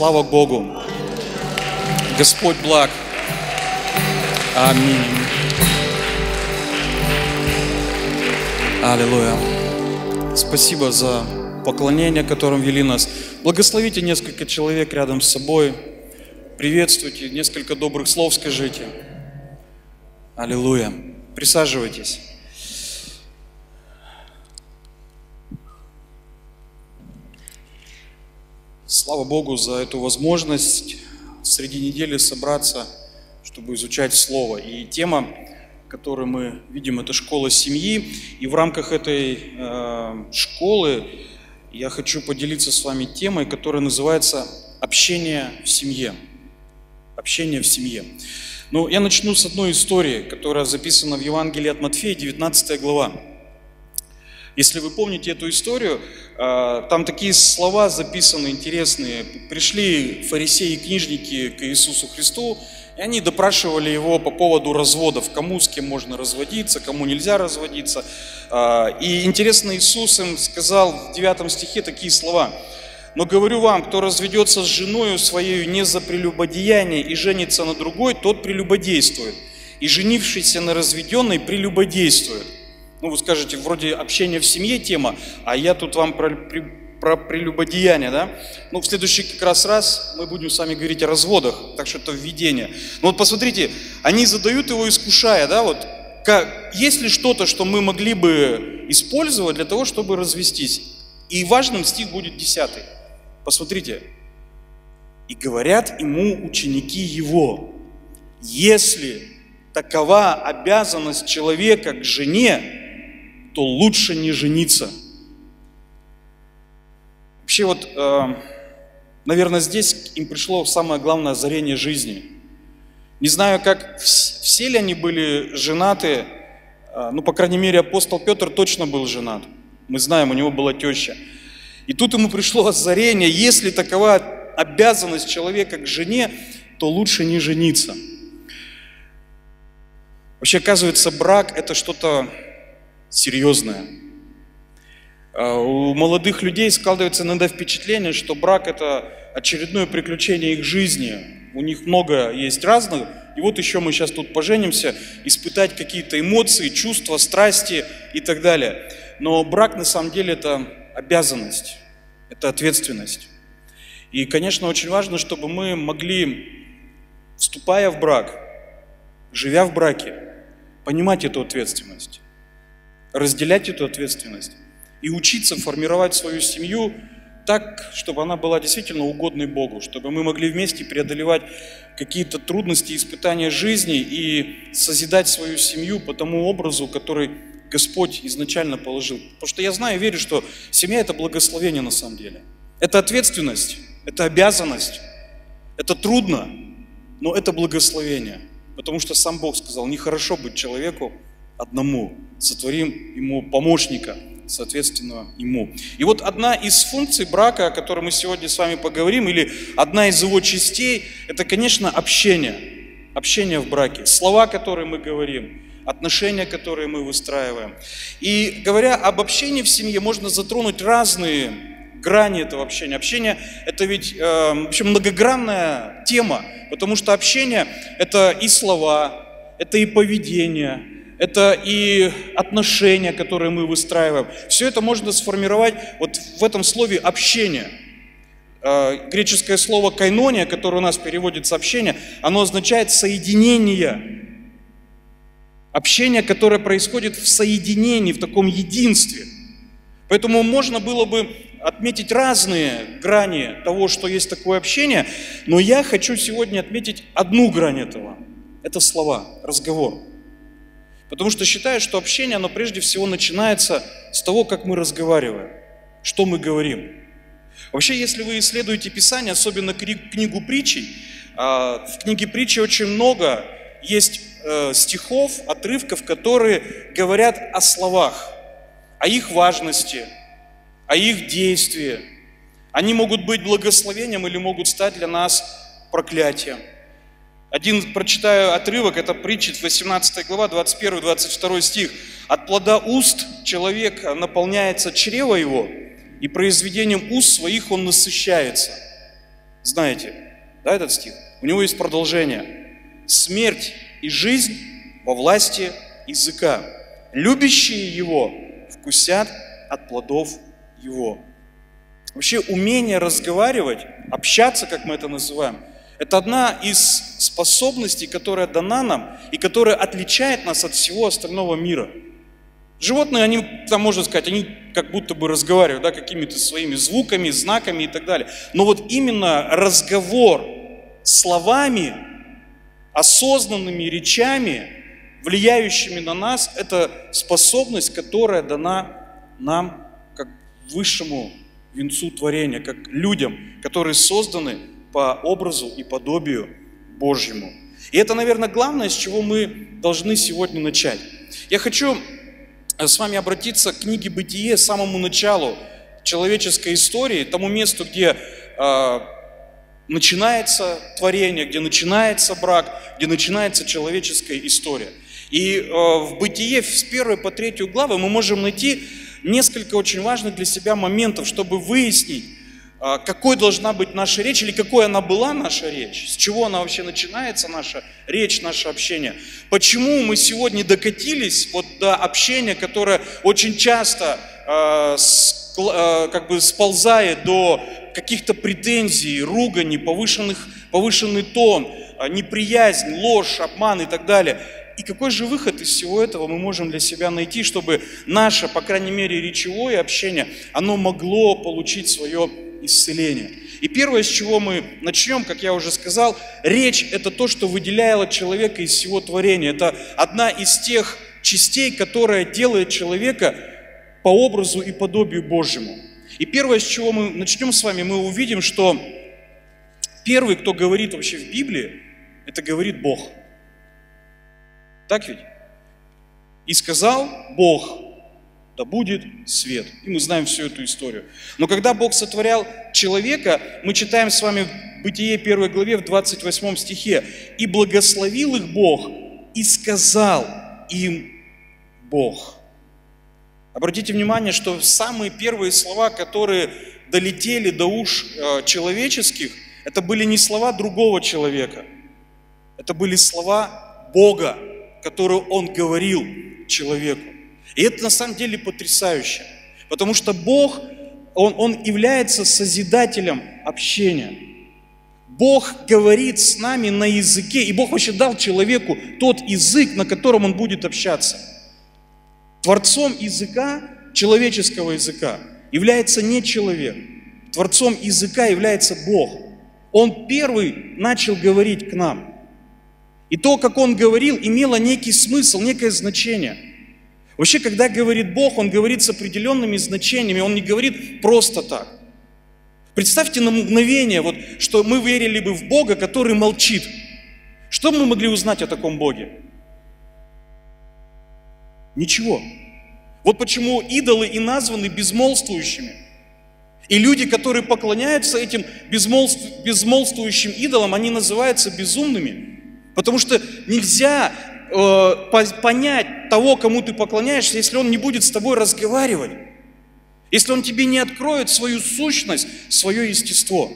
Слава Богу. Господь благ. Аминь. Аллилуйя. Спасибо за поклонение, которым вели нас. Благословите несколько человек рядом с собой. Приветствуйте, несколько добрых слов скажите. Аллилуйя. Присаживайтесь. Слава Богу за эту возможность среди недели собраться, чтобы изучать Слово. И тема, которую мы видим, это школа семьи. И в рамках этой э, школы я хочу поделиться с вами темой, которая называется «Общение в семье». Общение в семье. Ну, я начну с одной истории, которая записана в Евангелии от Матфея, 19 глава. Если вы помните эту историю, а, там такие слова записаны интересные. Пришли фарисеи и книжники к Иисусу Христу, и они допрашивали его по поводу разводов, кому с кем можно разводиться, кому нельзя разводиться. А, и интересно, Иисус им сказал в 9 стихе такие слова. «Но говорю вам, кто разведется с женою своей не за прелюбодеяние и женится на другой, тот прелюбодействует, и женившийся на разведенной прелюбодействует». Ну, вы скажете, вроде общения в семье тема, а я тут вам про, про прелюбодеяние, да? Ну, в следующий как раз раз мы будем с вами говорить о разводах, так что это введение. Но вот посмотрите, они задают его, искушая, да, вот, как, есть ли что-то, что мы могли бы использовать для того, чтобы развестись? И важным стих будет десятый. Посмотрите. И говорят ему ученики его, если такова обязанность человека к жене, то лучше не жениться. Вообще вот, э, наверное, здесь им пришло самое главное озарение жизни. Не знаю, как все ли они были женаты, э, ну, по крайней мере, апостол Петр точно был женат. Мы знаем, у него была теща. И тут ему пришло озарение, если такова обязанность человека к жене, то лучше не жениться. Вообще, оказывается, брак – это что-то серьезное. А у молодых людей складывается иногда впечатление, что брак – это очередное приключение их жизни. У них много есть разных, и вот еще мы сейчас тут поженимся, испытать какие-то эмоции, чувства, страсти и так далее. Но брак на самом деле это обязанность, это ответственность. И, конечно, очень важно, чтобы мы могли, вступая в брак, живя в браке, понимать эту ответственность разделять эту ответственность и учиться формировать свою семью так, чтобы она была действительно угодной Богу, чтобы мы могли вместе преодолевать какие-то трудности, испытания жизни и созидать свою семью по тому образу, который Господь изначально положил. Потому что я знаю и верю, что семья – это благословение на самом деле. Это ответственность, это обязанность, это трудно, но это благословение. Потому что сам Бог сказал, нехорошо быть человеку одному, сотворим ему помощника, соответственно, ему. И вот одна из функций брака, о которой мы сегодня с вами поговорим, или одна из его частей, это, конечно, общение. Общение в браке. Слова, которые мы говорим, отношения, которые мы выстраиваем. И говоря об общении в семье, можно затронуть разные грани этого общения. Общение – это ведь э, общем, многогранная тема, потому что общение – это и слова, это и поведение, это и отношения, которые мы выстраиваем. Все это можно сформировать вот в этом слове «общение». А, греческое слово «кайнония», которое у нас переводится «общение», оно означает «соединение». Общение, которое происходит в соединении, в таком единстве. Поэтому можно было бы отметить разные грани того, что есть такое общение, но я хочу сегодня отметить одну грань этого. Это слова, разговор. Потому что считаю, что общение, оно прежде всего начинается с того, как мы разговариваем, что мы говорим. Вообще, если вы исследуете Писание, особенно книгу притчей, а, в книге притчи очень много есть э, стихов, отрывков, которые говорят о словах, о их важности, о их действии. Они могут быть благословением или могут стать для нас проклятием. Один прочитаю отрывок, это притчит 18 глава, 21-22 стих. «От плода уст человек наполняется чрево его, и произведением уст своих он насыщается». Знаете, да, этот стих? У него есть продолжение. Смерть и жизнь во власти языка. Любящие его вкусят от плодов его. Вообще умение разговаривать, общаться, как мы это называем, это одна из способностей, которая дана нам и которая отличает нас от всего остального мира. Животные, они, там можно сказать, они как будто бы разговаривают, да, какими-то своими звуками, знаками и так далее. Но вот именно разговор словами, осознанными речами, влияющими на нас, это способность, которая дана нам как высшему венцу творения, как людям, которые созданы по образу и подобию Божьему. И это, наверное, главное, с чего мы должны сегодня начать. Я хочу э, с вами обратиться к книге «Бытие», самому началу человеческой истории, тому месту, где э, начинается творение, где начинается брак, где начинается человеческая история. И э, в «Бытие» с первой по третью главы мы можем найти несколько очень важных для себя моментов, чтобы выяснить, какой должна быть наша речь или какой она была наша речь, с чего она вообще начинается, наша речь, наше общение. Почему мы сегодня докатились вот до общения, которое очень часто э, с, э, как бы сползает до каких-то претензий, руганий, повышенных, повышенный тон, неприязнь, ложь, обман и так далее – и какой же выход из всего этого мы можем для себя найти, чтобы наше, по крайней мере, речевое общение, оно могло получить свое исцеление? И первое, с чего мы начнем, как я уже сказал, речь – это то, что выделяло человека из всего творения. Это одна из тех частей, которая делает человека по образу и подобию Божьему. И первое, с чего мы начнем с вами, мы увидим, что первый, кто говорит вообще в Библии, это говорит Бог – так ведь? И сказал Бог, да будет свет. И мы знаем всю эту историю. Но когда Бог сотворял человека, мы читаем с вами в Бытие 1 главе в 28 стихе, «И благословил их Бог, и сказал им Бог». Обратите внимание, что самые первые слова, которые долетели до уш э, человеческих, это были не слова другого человека, это были слова Бога которую Он говорил человеку. И это на самом деле потрясающе, потому что Бог, Он, он является созидателем общения. Бог говорит с нами на языке, и Бог вообще дал человеку тот язык, на котором он будет общаться. Творцом языка, человеческого языка, является не человек. Творцом языка является Бог. Он первый начал говорить к нам. И то, как он говорил, имело некий смысл, некое значение. Вообще, когда говорит Бог, он говорит с определенными значениями, он не говорит просто так. Представьте на мгновение, вот, что мы верили бы в Бога, который молчит. Что мы могли узнать о таком Боге? Ничего. Вот почему идолы и названы безмолвствующими. И люди, которые поклоняются этим безмолвствующим идолам, они называются безумными. Потому что нельзя э, понять того, кому ты поклоняешься, если он не будет с тобой разговаривать. Если он тебе не откроет свою сущность, свое естество.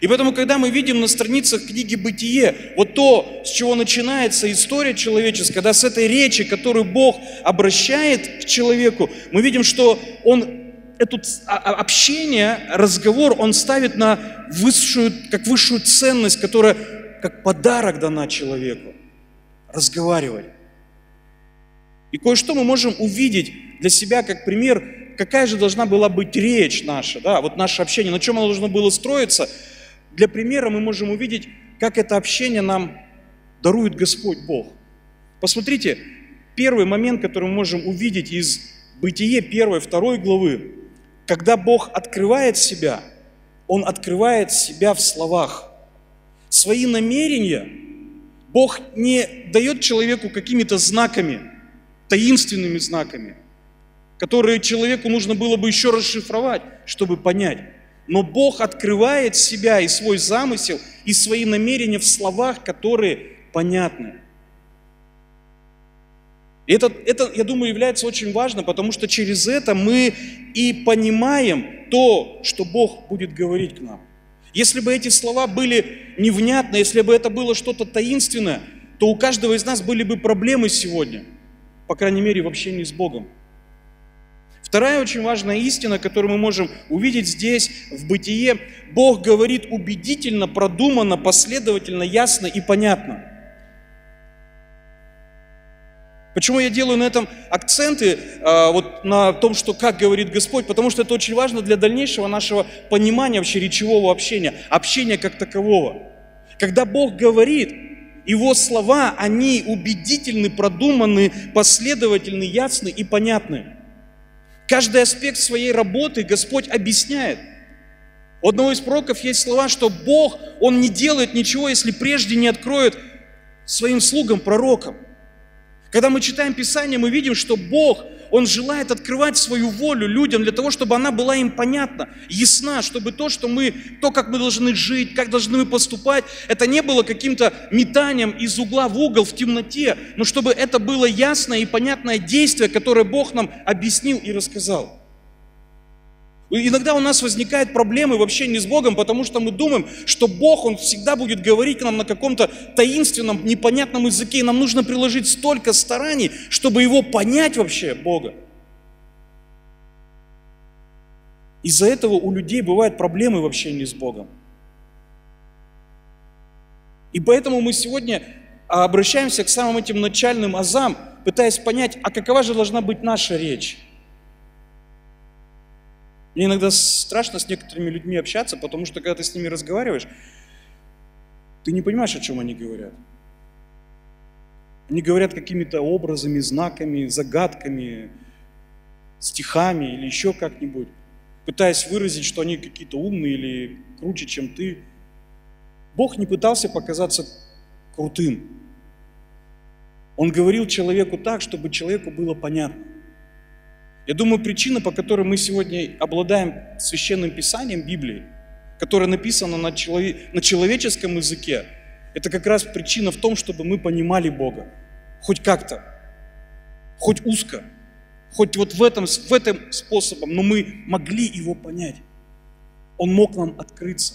И поэтому, когда мы видим на страницах книги «Бытие» вот то, с чего начинается история человеческая, да, с этой речи, которую Бог обращает к человеку, мы видим, что Он это а, а, общение, разговор, он ставит на высшую, как высшую ценность, которая как подарок дана человеку. Разговаривать. И кое-что мы можем увидеть для себя как пример, какая же должна была быть речь наша, да, вот наше общение, на чем оно должно было строиться. Для примера мы можем увидеть, как это общение нам дарует Господь Бог. Посмотрите, первый момент, который мы можем увидеть из Бытие первой, второй главы, когда Бог открывает себя, Он открывает себя в словах – свои намерения Бог не дает человеку какими-то знаками, таинственными знаками, которые человеку нужно было бы еще расшифровать, чтобы понять. Но Бог открывает себя и свой замысел, и свои намерения в словах, которые понятны. Это, это, я думаю, является очень важно, потому что через это мы и понимаем то, что Бог будет говорить к нам. Если бы эти слова были невнятны, если бы это было что-то таинственное, то у каждого из нас были бы проблемы сегодня, по крайней мере, в общении с Богом. Вторая очень важная истина, которую мы можем увидеть здесь, в бытие, Бог говорит убедительно, продуманно, последовательно, ясно и понятно – Почему я делаю на этом акценты, а, вот на том, что как говорит Господь? Потому что это очень важно для дальнейшего нашего понимания вообще речевого общения, общения как такового. Когда Бог говорит, Его слова, они убедительны, продуманы, последовательны, ясны и понятны. Каждый аспект своей работы Господь объясняет. У одного из пророков есть слова, что Бог, Он не делает ничего, если прежде не откроет своим слугам, пророкам. Когда мы читаем Писание, мы видим, что Бог, Он желает открывать свою волю людям для того, чтобы она была им понятна, ясна, чтобы то, что мы, то, как мы должны жить, как должны мы поступать, это не было каким-то метанием из угла в угол в темноте, но чтобы это было ясное и понятное действие, которое Бог нам объяснил и рассказал. Иногда у нас возникают проблемы в общении с Богом, потому что мы думаем, что Бог, Он всегда будет говорить нам на каком-то таинственном, непонятном языке, и нам нужно приложить столько стараний, чтобы Его понять вообще, Бога. Из-за этого у людей бывают проблемы в общении с Богом. И поэтому мы сегодня обращаемся к самым этим начальным азам, пытаясь понять, а какова же должна быть наша речь. Мне иногда страшно с некоторыми людьми общаться, потому что когда ты с ними разговариваешь, ты не понимаешь, о чем они говорят. Они говорят какими-то образами, знаками, загадками, стихами или еще как-нибудь, пытаясь выразить, что они какие-то умные или круче, чем ты. Бог не пытался показаться крутым. Он говорил человеку так, чтобы человеку было понятно. Я думаю, причина, по которой мы сегодня обладаем священным писанием Библии, которое написано на, челов... на человеческом языке, это как раз причина в том, чтобы мы понимали Бога. Хоть как-то, хоть узко, хоть вот в этом, в этом способом, но мы могли Его понять. Он мог нам открыться.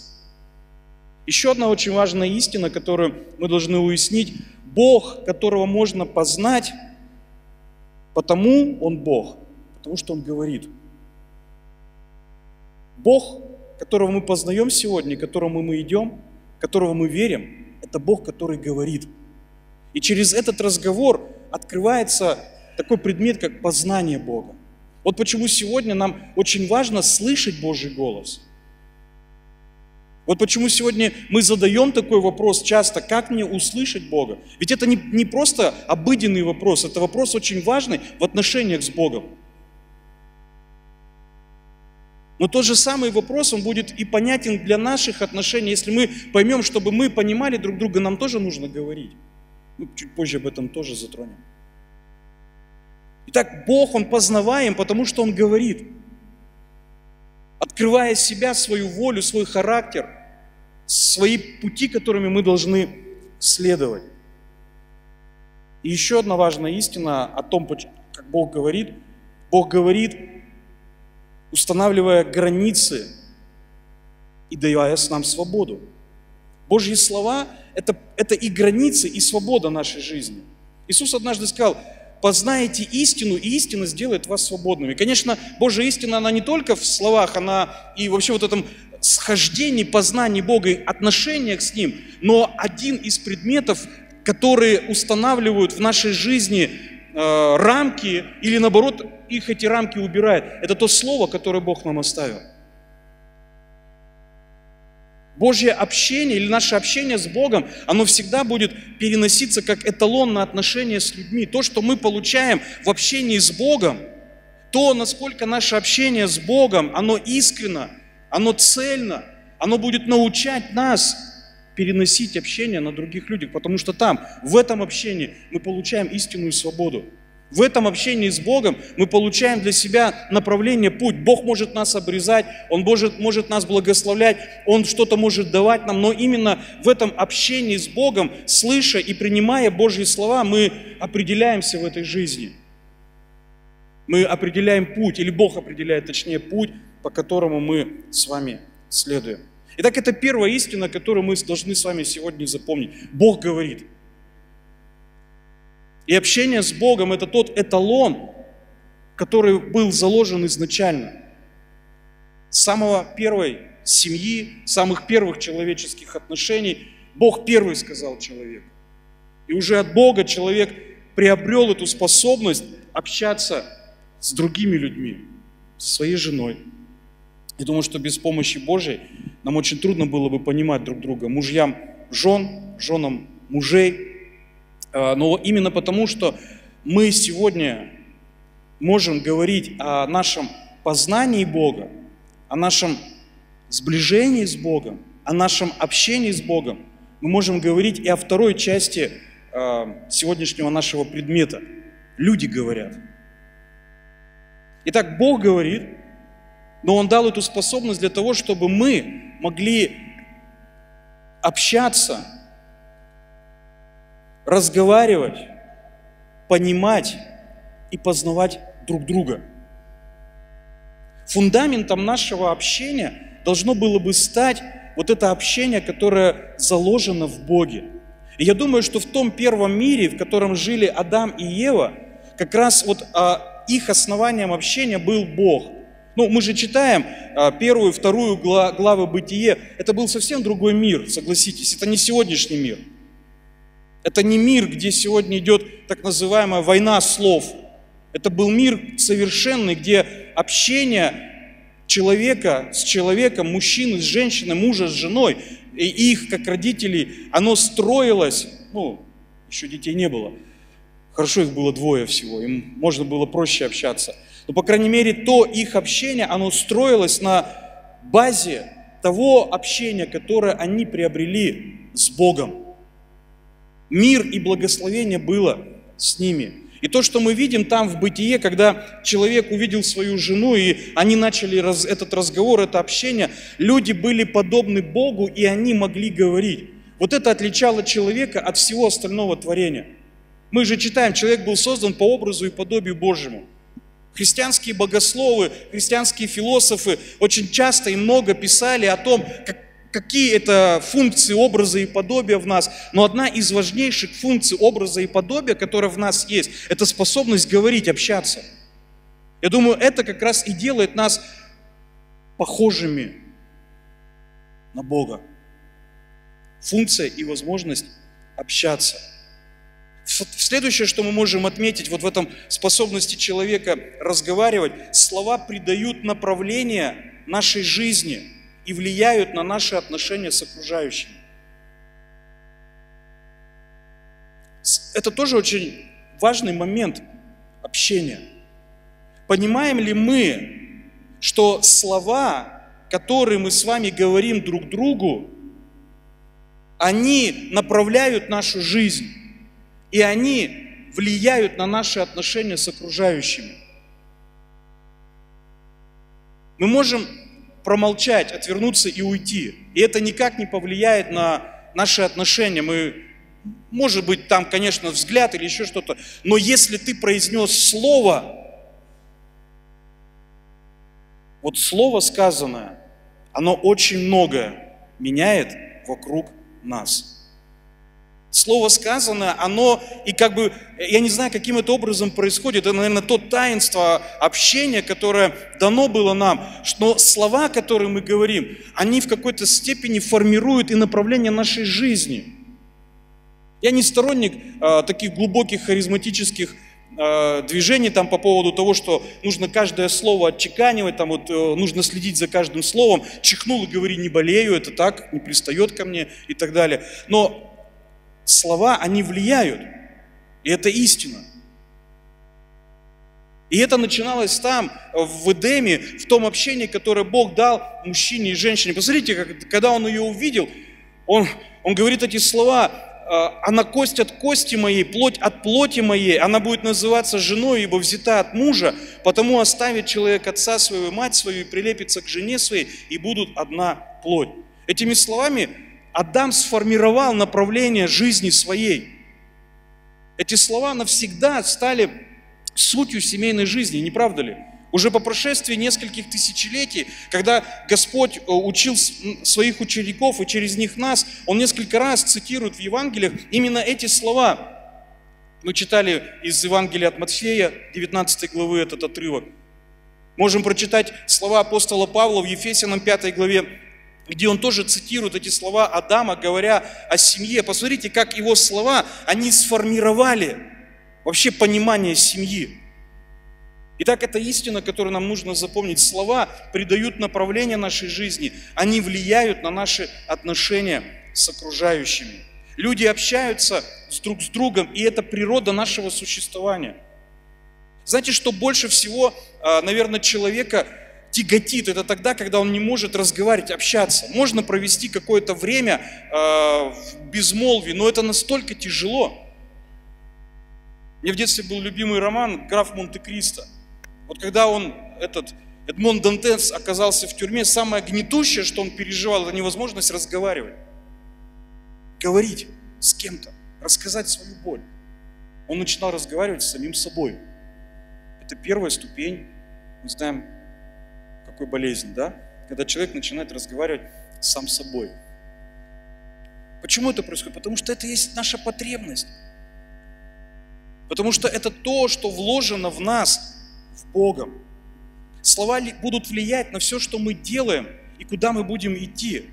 Еще одна очень важная истина, которую мы должны уяснить. Бог, которого можно познать, потому Он Бог – Потому что Он говорит. Бог, которого мы познаем сегодня, к которому мы идем, которого мы верим, это Бог, который говорит. И через этот разговор открывается такой предмет, как познание Бога. Вот почему сегодня нам очень важно слышать Божий голос. Вот почему сегодня мы задаем такой вопрос часто, как мне услышать Бога? Ведь это не, не просто обыденный вопрос, это вопрос очень важный в отношениях с Богом. Но тот же самый вопрос, он будет и понятен для наших отношений. Если мы поймем, чтобы мы понимали друг друга, нам тоже нужно говорить. Мы чуть позже об этом тоже затронем. Итак, Бог, Он познаваем, потому что Он говорит. Открывая себя, свою волю, свой характер, свои пути, которыми мы должны следовать. И еще одна важная истина о том, как Бог говорит. Бог говорит, устанавливая границы и давая нам свободу. Божьи слова это, – это и границы, и свобода нашей жизни. Иисус однажды сказал, познаете истину, и истина сделает вас свободными. Конечно, Божья истина, она не только в словах, она и вообще вот этом схождении, познании Бога и отношениях с Ним, но один из предметов, которые устанавливают в нашей жизни э, рамки или наоборот их эти рамки убирает. Это то слово, которое Бог нам оставил. Божье общение или наше общение с Богом, оно всегда будет переноситься как эталон на отношения с людьми. То, что мы получаем в общении с Богом, то, насколько наше общение с Богом, оно искренно, оно цельно, оно будет научать нас переносить общение на других людях, потому что там, в этом общении мы получаем истинную свободу. В этом общении с Богом мы получаем для себя направление, путь. Бог может нас обрезать, Он может, может нас благословлять, Он что-то может давать нам, но именно в этом общении с Богом, слыша и принимая Божьи слова, мы определяемся в этой жизни. Мы определяем путь, или Бог определяет, точнее, путь, по которому мы с вами следуем. Итак, это первая истина, которую мы должны с вами сегодня запомнить. Бог говорит. И общение с Богом – это тот эталон, который был заложен изначально. С самого первой семьи, самых первых человеческих отношений Бог первый сказал человеку. И уже от Бога человек приобрел эту способность общаться с другими людьми, со своей женой. Я думаю, что без помощи Божьей нам очень трудно было бы понимать друг друга. Мужьям жен, женам мужей. А, но именно потому, что мы сегодня можем говорить о нашем познании Бога, о нашем сближении с Богом, о нашем общении с Богом, мы можем говорить и о второй части а, сегодняшнего нашего предмета. Люди говорят. Итак, Бог говорит, но Он дал эту способность для того, чтобы мы могли общаться, разговаривать, понимать и познавать друг друга. Фундаментом нашего общения должно было бы стать вот это общение, которое заложено в Боге. И я думаю, что в том первом мире, в котором жили Адам и Ева, как раз вот а, их основанием общения был Бог – ну, мы же читаем а, первую, вторую главы Бытие. Это был совсем другой мир, согласитесь. Это не сегодняшний мир. Это не мир, где сегодня идет так называемая война слов. Это был мир совершенный, где общение человека с человеком, мужчины с женщиной, мужа с женой, и их, как родителей, оно строилось, ну, еще детей не было. Хорошо, их было двое всего, им можно было проще общаться – но, по крайней мере, то их общение, оно строилось на базе того общения, которое они приобрели с Богом. Мир и благословение было с ними. И то, что мы видим там в бытие, когда человек увидел свою жену, и они начали раз, этот разговор, это общение, люди были подобны Богу, и они могли говорить. Вот это отличало человека от всего остального творения. Мы же читаем, человек был создан по образу и подобию Божьему. Христианские богословы, христианские философы очень часто и много писали о том, как, какие это функции образа и подобия в нас. Но одна из важнейших функций образа и подобия, которая в нас есть, это способность говорить, общаться. Я думаю, это как раз и делает нас похожими на Бога. Функция и возможность общаться – Следующее, что мы можем отметить вот в этом способности человека разговаривать, слова придают направление нашей жизни и влияют на наши отношения с окружающими. Это тоже очень важный момент общения. Понимаем ли мы, что слова, которые мы с вами говорим друг другу, они направляют нашу жизнь? И они влияют на наши отношения с окружающими. Мы можем промолчать, отвернуться и уйти. И это никак не повлияет на наши отношения. Мы, может быть, там, конечно, взгляд или еще что-то. Но если ты произнес слово, вот слово сказанное, оно очень многое меняет вокруг нас. Слово сказано, оно, и как бы, я не знаю, каким это образом происходит, это, наверное, то таинство общения, которое дано было нам, но слова, которые мы говорим, они в какой-то степени формируют и направление нашей жизни. Я не сторонник э, таких глубоких харизматических э, движений там по поводу того, что нужно каждое слово отчеканивать, там вот э, нужно следить за каждым словом, чихнул и говори, не болею, это так, не пристает ко мне и так далее. Но слова, они влияют. И это истина. И это начиналось там, в Эдеме, в том общении, которое Бог дал мужчине и женщине. Посмотрите, как, когда он ее увидел, он, он говорит эти слова, «А, она кость от кости моей, плоть от плоти моей, она будет называться женой, ибо взята от мужа, потому оставит человек отца и мать свою и прилепится к жене своей, и будут одна плоть. Этими словами Адам сформировал направление жизни своей. Эти слова навсегда стали сутью семейной жизни, не правда ли? Уже по прошествии нескольких тысячелетий, когда Господь э, учил своих учеников и через них нас, Он несколько раз цитирует в Евангелиях именно эти слова. Мы читали из Евангелия от Матфея, 19 главы этот отрывок. Можем прочитать слова апостола Павла в Ефесянам 5 главе, где он тоже цитирует эти слова Адама, говоря о семье. Посмотрите, как его слова, они сформировали вообще понимание семьи. Итак, это истина, которую нам нужно запомнить. Слова придают направление нашей жизни, они влияют на наши отношения с окружающими. Люди общаются с друг с другом, и это природа нашего существования. Знаете, что больше всего, а, наверное, человека тяготит, это тогда, когда он не может разговаривать, общаться. Можно провести какое-то время а, в безмолвии, но это настолько тяжело. Мне в детстве был любимый роман «Граф Монте-Кристо». Вот когда он, этот Эдмон Дантес оказался в тюрьме, самое гнетущее, что он переживал, это невозможность разговаривать. Говорить с кем-то, рассказать свою боль. Он начинал разговаривать с самим собой. Это первая ступень, мы знаем, какой болезнь, да? Когда человек начинает разговаривать сам с собой. Почему это происходит? Потому что это есть наша потребность. Потому что это то, что вложено в нас в Богом. Слова будут влиять на все, что мы делаем и куда мы будем идти.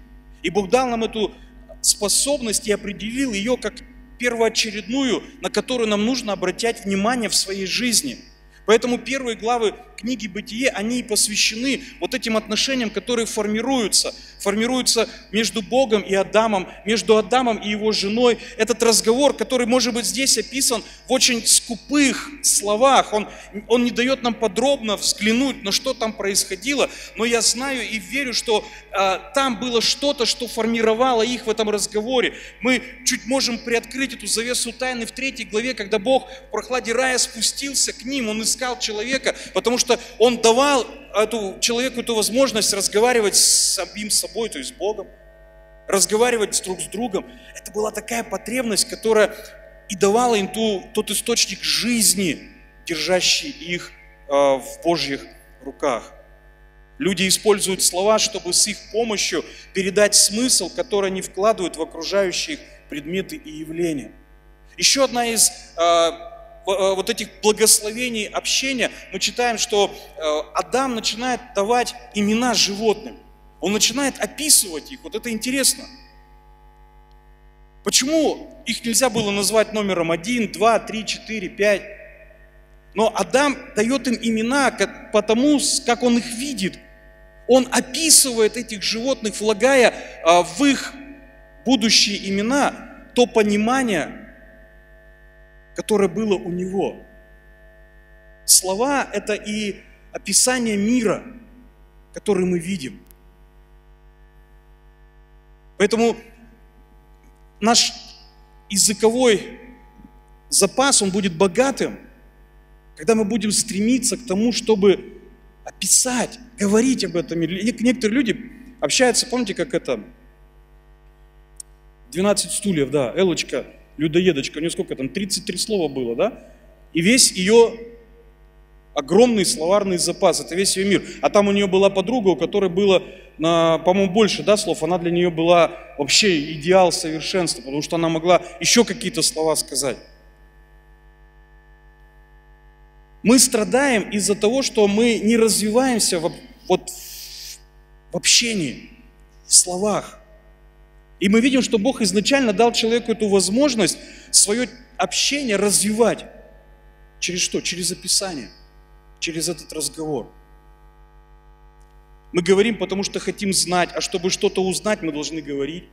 И Бог дал нам эту способность и определил ее как первоочередную, на которую нам нужно обращать внимание в своей жизни – Поэтому первые главы книги «Бытие», они посвящены вот этим отношениям, которые формируются. Формируются между Богом и Адамом, между Адамом и его женой. Этот разговор, который может быть здесь описан в очень скупых словах, он, он не дает нам подробно взглянуть на что там происходило, но я знаю и верю, что а, там было что-то, что формировало их в этом разговоре. Мы чуть можем приоткрыть эту завесу тайны в третьей главе, когда Бог в прохладе рая спустился к ним, Он искал человека, потому что Он давал эту, человеку эту возможность разговаривать с самим собой, то есть с Богом, разговаривать друг с другом. Это была такая потребность, которая и давала им ту, тот источник жизни, держащий их э, в Божьих руках. Люди используют слова, чтобы с их помощью передать смысл, который они вкладывают в окружающие предметы и явления. Еще одна из э, вот этих благословений общения, мы читаем, что э, Адам начинает давать имена животным. Он начинает описывать их. Вот это интересно. Почему их нельзя было назвать номером один, два, три, четыре, пять? Но Адам дает им имена потому, как он их видит. Он описывает этих животных, влагая а, в их будущие имена то понимание, которое было у него. Слова – это и описание мира, который мы видим. Поэтому наш языковой запас, он будет богатым, когда мы будем стремиться к тому, чтобы описать, говорить об этом. Некоторые люди общаются, помните, как это, 12 стульев, да, Элочка, людоедочка, у нее сколько там, 33 слова было, да? И весь ее огромный словарный запас, это весь ее мир. А там у нее была подруга, у которой было, по-моему, больше да, слов, она для нее была вообще идеал совершенства, потому что она могла еще какие-то слова сказать. Мы страдаем из-за того, что мы не развиваемся в, вот, в общении, в словах. И мы видим, что Бог изначально дал человеку эту возможность свое общение развивать. Через что? Через описание, через этот разговор. Мы говорим, потому что хотим знать, а чтобы что-то узнать, мы должны говорить.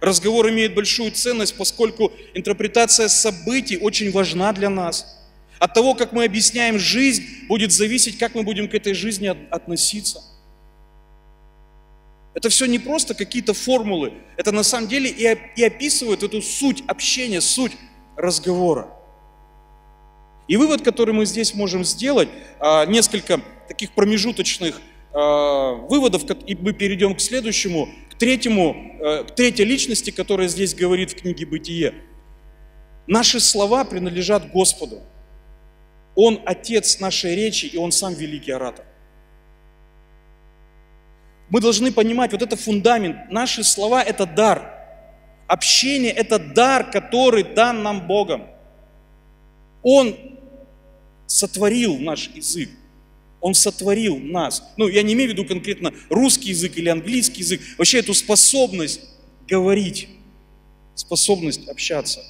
Разговор имеет большую ценность, поскольку интерпретация событий очень важна для нас. От того, как мы объясняем жизнь, будет зависеть, как мы будем к этой жизни относиться. Это все не просто какие-то формулы, это на самом деле и, и описывает эту суть общения, суть разговора. И вывод, который мы здесь можем сделать, а, несколько таких промежуточных а, выводов, и мы перейдем к следующему, к третьему, э, к третьей личности, которая здесь говорит в книге «Бытие». Наши слова принадлежат Господу. Он отец нашей речи, и Он сам великий оратор. Мы должны понимать, вот это фундамент. Наши слова – это дар. Общение – это дар, который дан нам Богом. Он сотворил наш язык. Он сотворил нас. Ну, я не имею в виду конкретно русский язык или английский язык. Вообще эту способность говорить, способность общаться.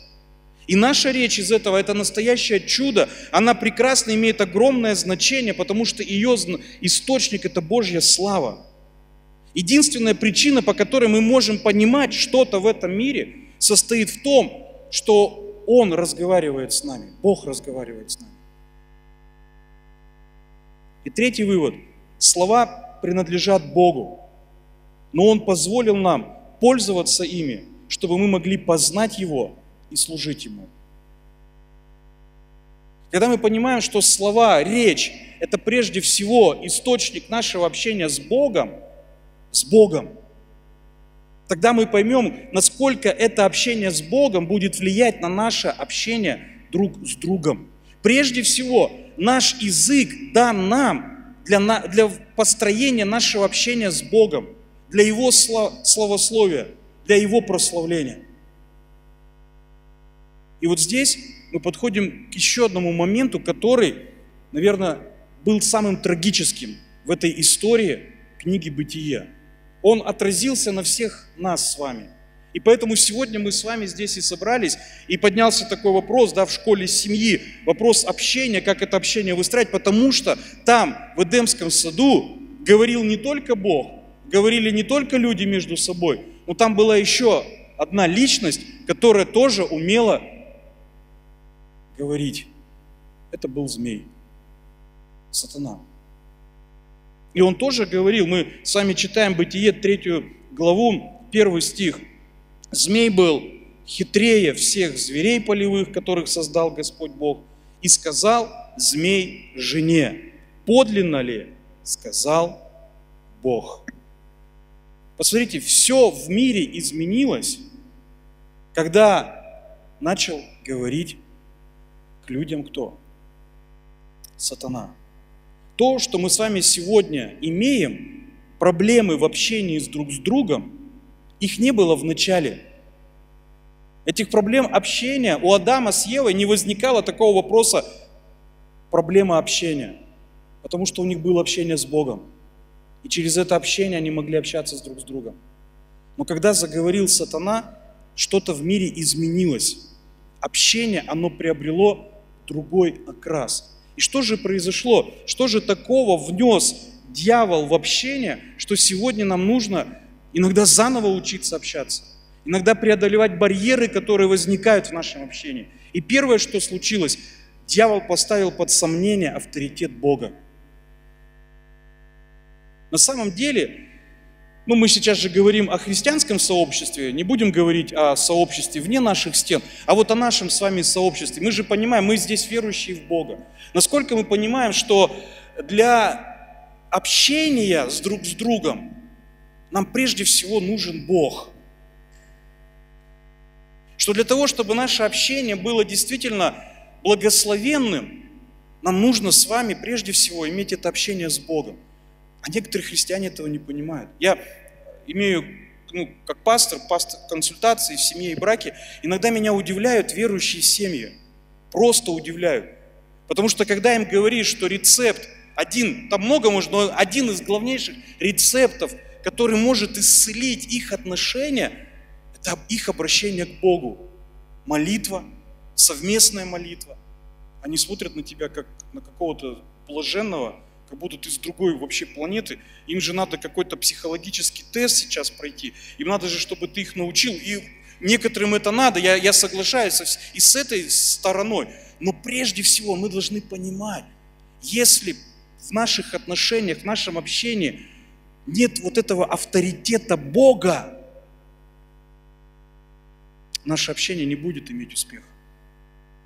И наша речь из этого – это настоящее чудо. Она прекрасно имеет огромное значение, потому что ее источник – это Божья слава. Единственная причина, по которой мы можем понимать что-то в этом мире, состоит в том, что Он разговаривает с нами, Бог разговаривает с нами. И третий вывод. Слова принадлежат Богу, но Он позволил нам пользоваться ими, чтобы мы могли познать Его и служить Ему. Когда мы понимаем, что слова, речь – это прежде всего источник нашего общения с Богом, с Богом, тогда мы поймем, насколько это общение с Богом будет влиять на наше общение друг с другом. Прежде всего, наш язык дан нам для, для построения нашего общения с Богом, для Его славословия, для Его прославления. И вот здесь мы подходим к еще одному моменту, который, наверное, был самым трагическим в этой истории книги «Бытия». Он отразился на всех нас с вами – и поэтому сегодня мы с вами здесь и собрались, и поднялся такой вопрос, да, в школе семьи, вопрос общения, как это общение выстраивать, потому что там, в Эдемском саду, говорил не только Бог, говорили не только люди между собой, но там была еще одна личность, которая тоже умела говорить. Это был змей, сатана. И он тоже говорил, мы с вами читаем Бытие, третью главу, первый стих – Змей был хитрее всех зверей полевых, которых создал Господь Бог, и сказал змей жене, подлинно ли, сказал Бог. Посмотрите, все в мире изменилось, когда начал говорить к людям кто? Сатана. То, что мы с вами сегодня имеем, проблемы в общении с друг с другом, их не было в начале. Этих проблем общения у Адама с Евой не возникало такого вопроса проблема общения, потому что у них было общение с Богом. И через это общение они могли общаться с друг с другом. Но когда заговорил сатана, что-то в мире изменилось. Общение, оно приобрело другой окрас. И что же произошло? Что же такого внес дьявол в общение, что сегодня нам нужно иногда заново учиться общаться, иногда преодолевать барьеры, которые возникают в нашем общении. И первое, что случилось, дьявол поставил под сомнение авторитет Бога. На самом деле, ну мы сейчас же говорим о христианском сообществе, не будем говорить о сообществе вне наших стен, а вот о нашем с вами сообществе. Мы же понимаем, мы здесь верующие в Бога. Насколько мы понимаем, что для общения с друг с другом нам прежде всего нужен Бог. Что для того, чтобы наше общение было действительно благословенным, нам нужно с вами прежде всего иметь это общение с Богом. А некоторые христиане этого не понимают. Я имею, ну, как пастор, пастор консультации в семье и браке, иногда меня удивляют верующие семьи. Просто удивляют. Потому что когда им говоришь, что рецепт один, там много можно, но один из главнейших рецептов который может исцелить их отношения, это их обращение к Богу. Молитва, совместная молитва. Они смотрят на тебя как на какого-то блаженного, как будто ты с другой вообще планеты. Им же надо какой-то психологический тест сейчас пройти. Им надо же, чтобы ты их научил. И некоторым это надо, я, я соглашаюсь и с этой стороной. Но прежде всего мы должны понимать, если в наших отношениях, в нашем общении нет вот этого авторитета Бога, наше общение не будет иметь успеха.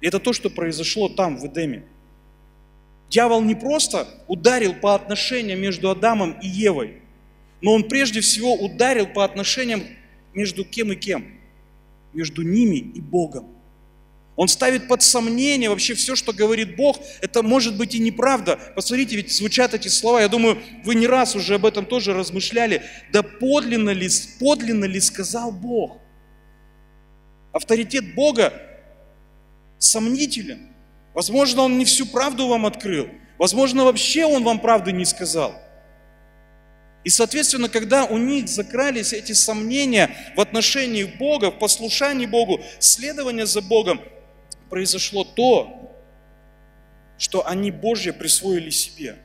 И это то, что произошло там, в Эдеме. Дьявол не просто ударил по отношениям между Адамом и Евой, но он прежде всего ударил по отношениям между кем и кем? Между ними и Богом. Он ставит под сомнение вообще все, что говорит Бог. Это может быть и неправда. Посмотрите, ведь звучат эти слова. Я думаю, вы не раз уже об этом тоже размышляли. Да подлинно ли, подлинно ли сказал Бог? Авторитет Бога сомнителен. Возможно, Он не всю правду вам открыл. Возможно, вообще Он вам правды не сказал. И, соответственно, когда у них закрались эти сомнения в отношении Бога, в послушании Богу, следование за Богом, произошло то, что они Божье присвоили себе.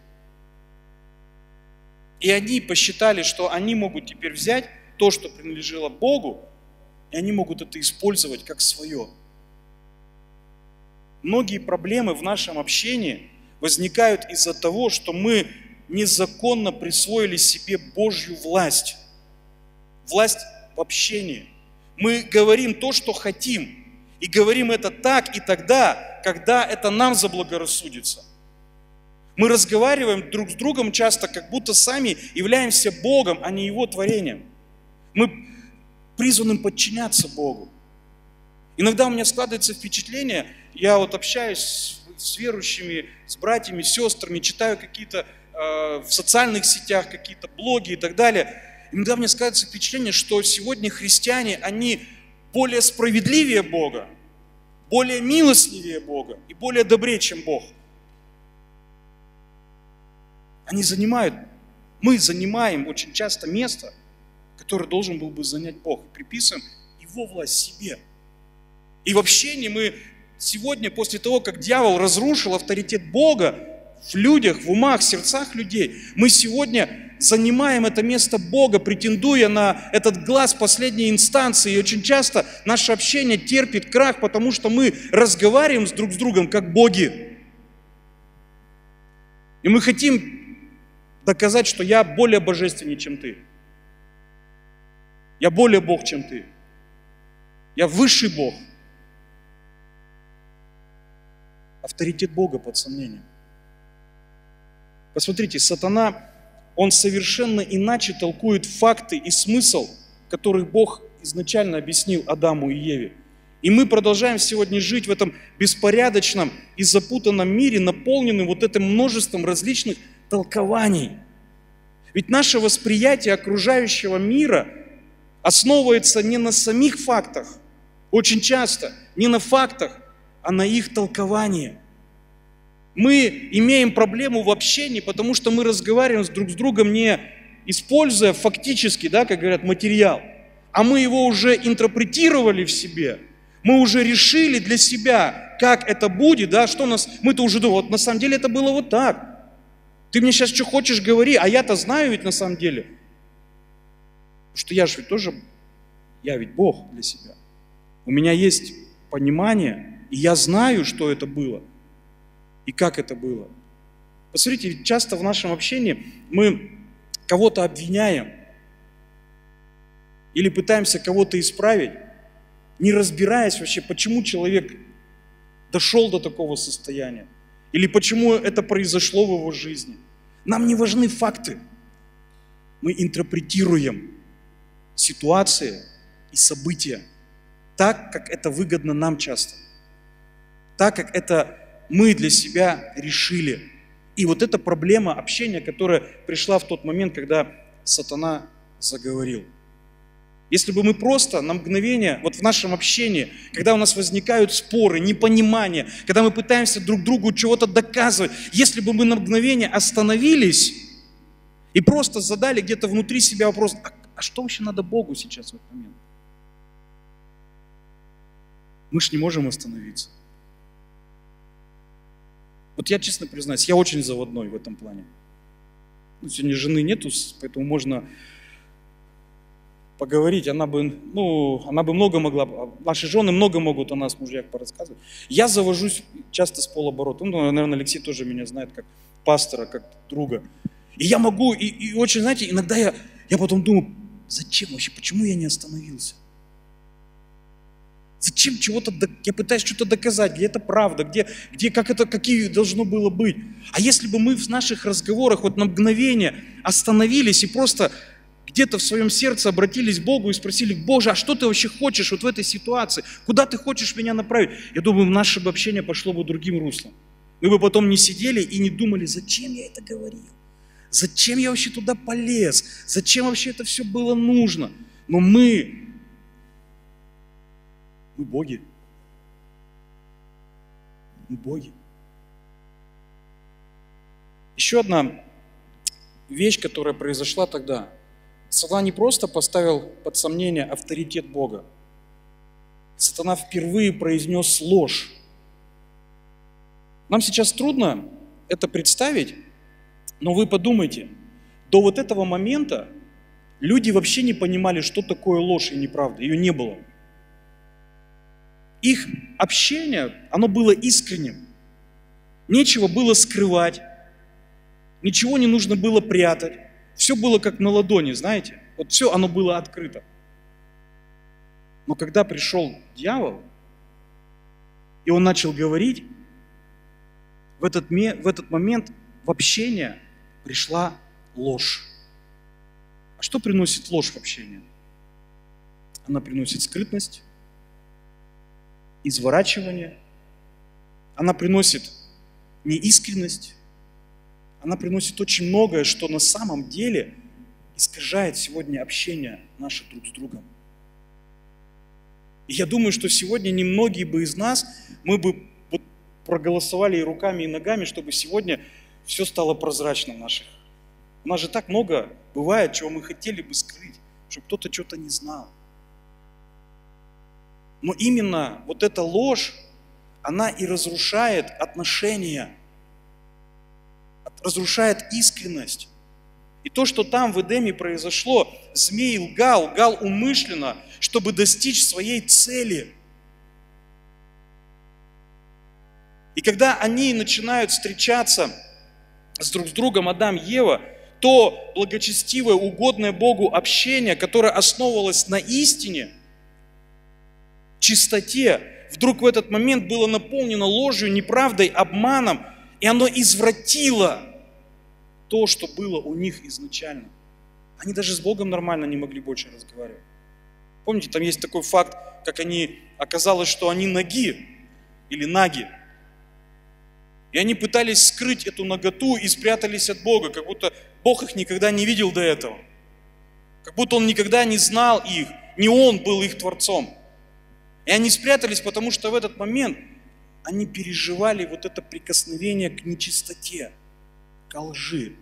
И они посчитали, что они могут теперь взять то, что принадлежало Богу, и они могут это использовать как свое. Многие проблемы в нашем общении возникают из-за того, что мы незаконно присвоили себе Божью власть. Власть в общении. Мы говорим то, что хотим. И говорим это так и тогда, когда это нам заблагорассудится. Мы разговариваем друг с другом часто, как будто сами являемся Богом, а не Его творением. Мы призваны подчиняться Богу. Иногда у меня складывается впечатление, я вот общаюсь с, с верующими, с братьями, сестрами, читаю какие-то э, в социальных сетях какие-то блоги и так далее. Иногда мне складывается впечатление, что сегодня христиане, они более справедливее Бога, более милостливее Бога и более добрее, чем Бог. Они занимают, мы занимаем очень часто место, которое должен был бы занять Бог. И приписываем Его власть себе. И в общении мы сегодня, после того, как дьявол разрушил авторитет Бога в людях, в умах, в сердцах людей, мы сегодня занимаем это место Бога, претендуя на этот глаз последней инстанции. И очень часто наше общение терпит крах, потому что мы разговариваем с друг с другом как боги. И мы хотим доказать, что я более божественный, чем ты. Я более Бог, чем ты. Я высший Бог. Авторитет Бога под сомнением. Посмотрите, сатана он совершенно иначе толкует факты и смысл, который Бог изначально объяснил Адаму и Еве. И мы продолжаем сегодня жить в этом беспорядочном и запутанном мире, наполненном вот этим множеством различных толкований. Ведь наше восприятие окружающего мира основывается не на самих фактах, очень часто не на фактах, а на их толковании – мы имеем проблему в общении, потому что мы разговариваем друг с другом не используя фактически, да, как говорят, материал, а мы его уже интерпретировали в себе. Мы уже решили для себя, как это будет, да, что нас, мы-то уже думаем, вот на самом деле это было вот так. Ты мне сейчас что хочешь говори, а я-то знаю ведь на самом деле. Что я же ведь тоже, я ведь Бог для себя. У меня есть понимание, и я знаю, что это было – и как это было. Посмотрите, часто в нашем общении мы кого-то обвиняем или пытаемся кого-то исправить, не разбираясь вообще, почему человек дошел до такого состояния, или почему это произошло в его жизни. Нам не важны факты. Мы интерпретируем ситуации и события так, как это выгодно нам часто, так, как это мы для себя решили. И вот эта проблема общения, которая пришла в тот момент, когда сатана заговорил. Если бы мы просто на мгновение, вот в нашем общении, когда у нас возникают споры, непонимание, когда мы пытаемся друг другу чего-то доказывать, если бы мы на мгновение остановились и просто задали где-то внутри себя вопрос, а, а что вообще надо Богу сейчас в этот момент? Мы же не можем остановиться. Вот я честно признаюсь, я очень заводной в этом плане. Ну, сегодня жены нету, поэтому можно поговорить. Она бы, ну, она бы много могла, наши жены много могут о нас, мужьях, порассказывать. Я завожусь часто с полоборота. Ну, наверное, Алексей тоже меня знает как пастора, как друга. И я могу, и, и очень, знаете, иногда я, я потом думаю, зачем вообще, почему я не остановился? Зачем чего-то, я пытаюсь что-то доказать, где это правда, где, где как это, какие должно было быть. А если бы мы в наших разговорах вот на мгновение остановились и просто где-то в своем сердце обратились к Богу и спросили, Боже, а что ты вообще хочешь вот в этой ситуации? Куда ты хочешь меня направить? Я думаю, наше бы общение пошло бы другим руслом. Мы бы потом не сидели и не думали, зачем я это говорил? Зачем я вообще туда полез? Зачем вообще это все было нужно? Но мы, мы боги. Мы боги. Еще одна вещь, которая произошла тогда. Сатана не просто поставил под сомнение авторитет Бога. Сатана впервые произнес ложь. Нам сейчас трудно это представить, но вы подумайте, до вот этого момента люди вообще не понимали, что такое ложь и неправда. Ее не было. Их общение, оно было искренним. Нечего было скрывать, ничего не нужно было прятать. Все было как на ладони, знаете? Вот все оно было открыто. Но когда пришел дьявол, и он начал говорить, в этот, в этот момент в общение пришла ложь. А что приносит ложь в общение? Она приносит скрытность, изворачивание, она приносит неискренность, она приносит очень многое, что на самом деле искажает сегодня общение наше друг с другом. И я думаю, что сегодня немногие бы из нас, мы бы проголосовали и руками, и ногами, чтобы сегодня все стало прозрачным наших. У нас же так много бывает, чего мы хотели бы скрыть, чтобы кто-то что-то не знал. Но именно вот эта ложь, она и разрушает отношения, разрушает искренность. И то, что там в Эдеме произошло, змей лгал, лгал умышленно, чтобы достичь своей цели. И когда они начинают встречаться с друг с другом Адам и Ева, то благочестивое, угодное Богу общение, которое основывалось на истине, чистоте, вдруг в этот момент было наполнено ложью, неправдой, обманом, и оно извратило то, что было у них изначально. Они даже с Богом нормально не могли больше разговаривать. Помните, там есть такой факт, как они, оказалось, что они ноги или наги. И они пытались скрыть эту наготу и спрятались от Бога, как будто Бог их никогда не видел до этого. Как будто Он никогда не знал их, не Он был их Творцом. И они спрятались, потому что в этот момент они переживали вот это прикосновение к нечистоте, к лжи.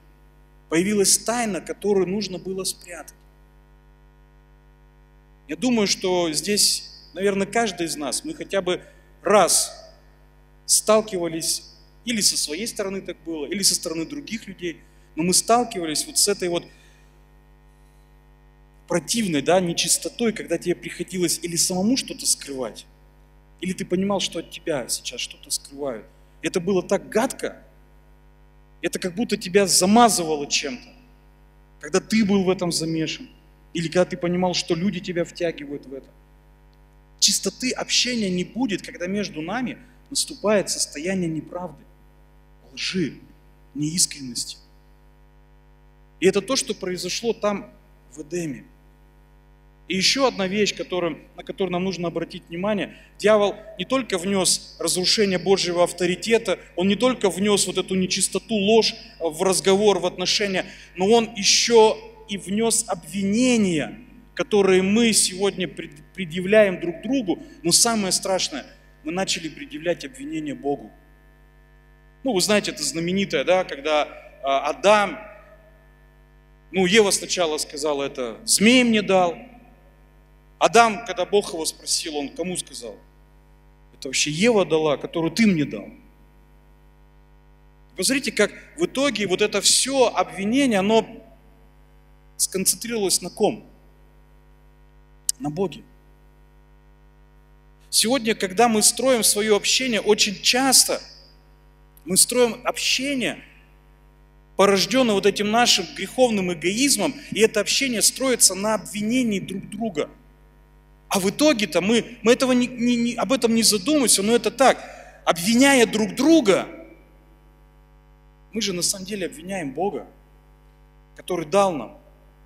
Появилась тайна, которую нужно было спрятать. Я думаю, что здесь, наверное, каждый из нас, мы хотя бы раз сталкивались или со своей стороны так было, или со стороны других людей. Но мы сталкивались вот с этой вот противной, да, нечистотой, когда тебе приходилось или самому что-то скрывать, или ты понимал, что от тебя сейчас что-то скрывают. Это было так гадко, это как будто тебя замазывало чем-то, когда ты был в этом замешан, или когда ты понимал, что люди тебя втягивают в это. Чистоты общения не будет, когда между нами наступает состояние неправды лжи, неискренности. И это то, что произошло там, в Эдеме. И еще одна вещь, которую, на которую нам нужно обратить внимание. Дьявол не только внес разрушение Божьего авторитета, он не только внес вот эту нечистоту, ложь в разговор, в отношения, но он еще и внес обвинения, которые мы сегодня предъявляем друг другу. Но самое страшное, мы начали предъявлять обвинения Богу. Ну, вы знаете, это знаменитое, да, когда а, Адам, ну, Ева сначала сказала это, змей мне дал. Адам, когда Бог его спросил, он кому сказал? Это вообще Ева дала, которую ты мне дал. Посмотрите, как в итоге вот это все обвинение, оно сконцентрировалось на ком? На Боге. Сегодня, когда мы строим свое общение, очень часто – мы строим общение, порожденное вот этим нашим греховным эгоизмом, и это общение строится на обвинении друг друга. А в итоге-то мы, мы этого не, не, не, об этом не задумываемся, но это так. Обвиняя друг друга, мы же на самом деле обвиняем Бога, который дал нам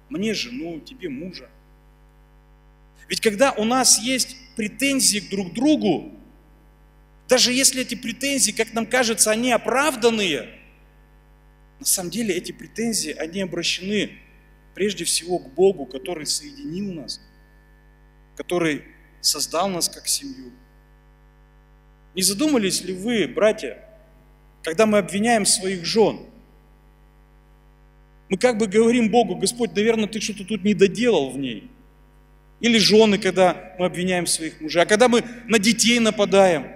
мне жену, тебе мужа. Ведь когда у нас есть претензии к друг другу, даже если эти претензии, как нам кажется, они оправданные, на самом деле эти претензии, они обращены прежде всего к Богу, который соединил нас, который создал нас как семью. Не задумались ли вы, братья, когда мы обвиняем своих жен? Мы как бы говорим Богу, Господь, наверное, ты что-то тут не доделал в ней. Или жены, когда мы обвиняем своих мужей. А когда мы на детей нападаем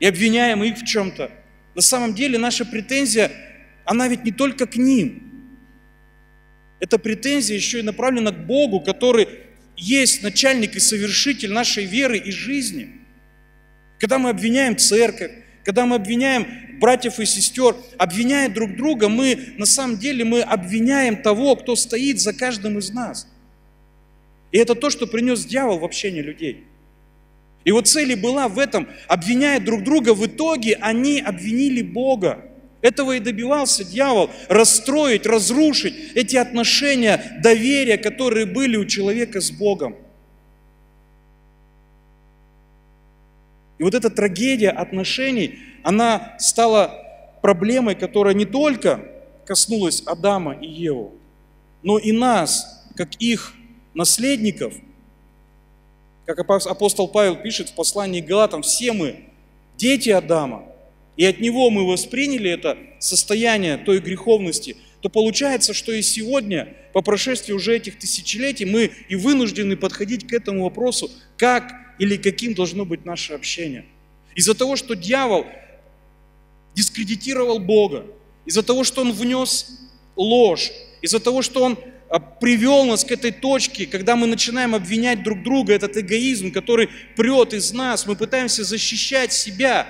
и обвиняем их в чем-то, на самом деле наша претензия, она ведь не только к ним. Эта претензия еще и направлена к Богу, который есть начальник и совершитель нашей веры и жизни. Когда мы обвиняем церковь, когда мы обвиняем братьев и сестер, обвиняя друг друга, мы на самом деле мы обвиняем того, кто стоит за каждым из нас – и это то, что принес дьявол в общение людей. Его цель и была в этом, обвиняя друг друга, в итоге они обвинили Бога. Этого и добивался дьявол, расстроить, разрушить эти отношения доверия, которые были у человека с Богом. И вот эта трагедия отношений, она стала проблемой, которая не только коснулась Адама и Еву, но и нас, как их наследников, как апостол Павел пишет в послании к Галатам, все мы дети Адама, и от него мы восприняли это состояние той греховности, то получается, что и сегодня, по прошествии уже этих тысячелетий, мы и вынуждены подходить к этому вопросу, как или каким должно быть наше общение. Из-за того, что дьявол дискредитировал Бога, из-за того, что он внес ложь, из-за того, что он а, привел нас к этой точке, когда мы начинаем обвинять друг друга, этот эгоизм, который прет из нас, мы пытаемся защищать себя,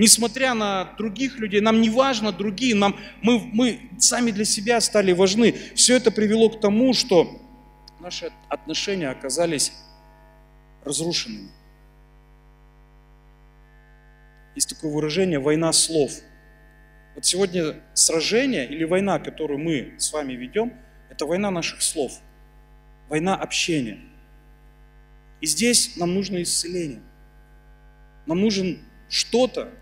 несмотря на других людей, нам не важно другие, нам, мы, мы сами для себя стали важны. Все это привело к тому, что наши отношения оказались разрушенными. Есть такое выражение «война слов». Вот сегодня сражение или война, которую мы с вами ведем – это война наших слов, война общения. И здесь нам нужно исцеление. Нам нужен что-то,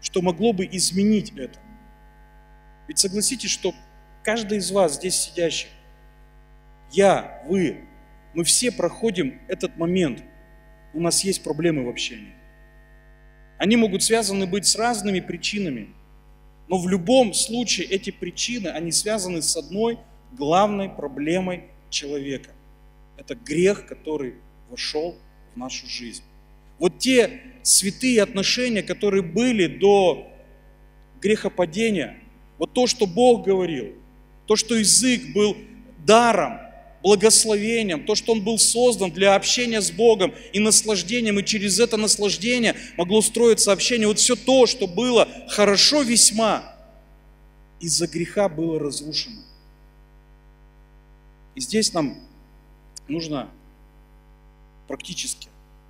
что могло бы изменить это. Ведь согласитесь, что каждый из вас здесь сидящих, я, вы, мы все проходим этот момент. У нас есть проблемы в общении. Они могут связаны быть с разными причинами, но в любом случае эти причины, они связаны с одной главной проблемой человека. Это грех, который вошел в нашу жизнь. Вот те святые отношения, которые были до грехопадения, вот то, что Бог говорил, то, что язык был даром, благословением, то, что он был создан для общения с Богом и наслаждением, и через это наслаждение могло строиться общение. Вот все то, что было хорошо весьма, из-за греха было разрушено. И здесь нам нужно практически,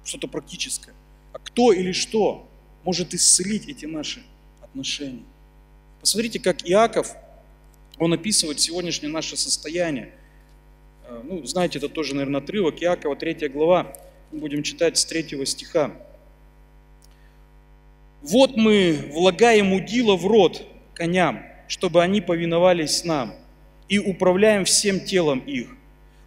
что-то практическое. А кто или что может исцелить эти наши отношения? Посмотрите, как Иаков, он описывает сегодняшнее наше состояние. Э, ну, знаете, это тоже, наверное, отрывок Иакова, 3 глава. Мы будем читать с 3 стиха. «Вот мы влагаем удила в рот коням, чтобы они повиновались нам, и управляем всем телом их.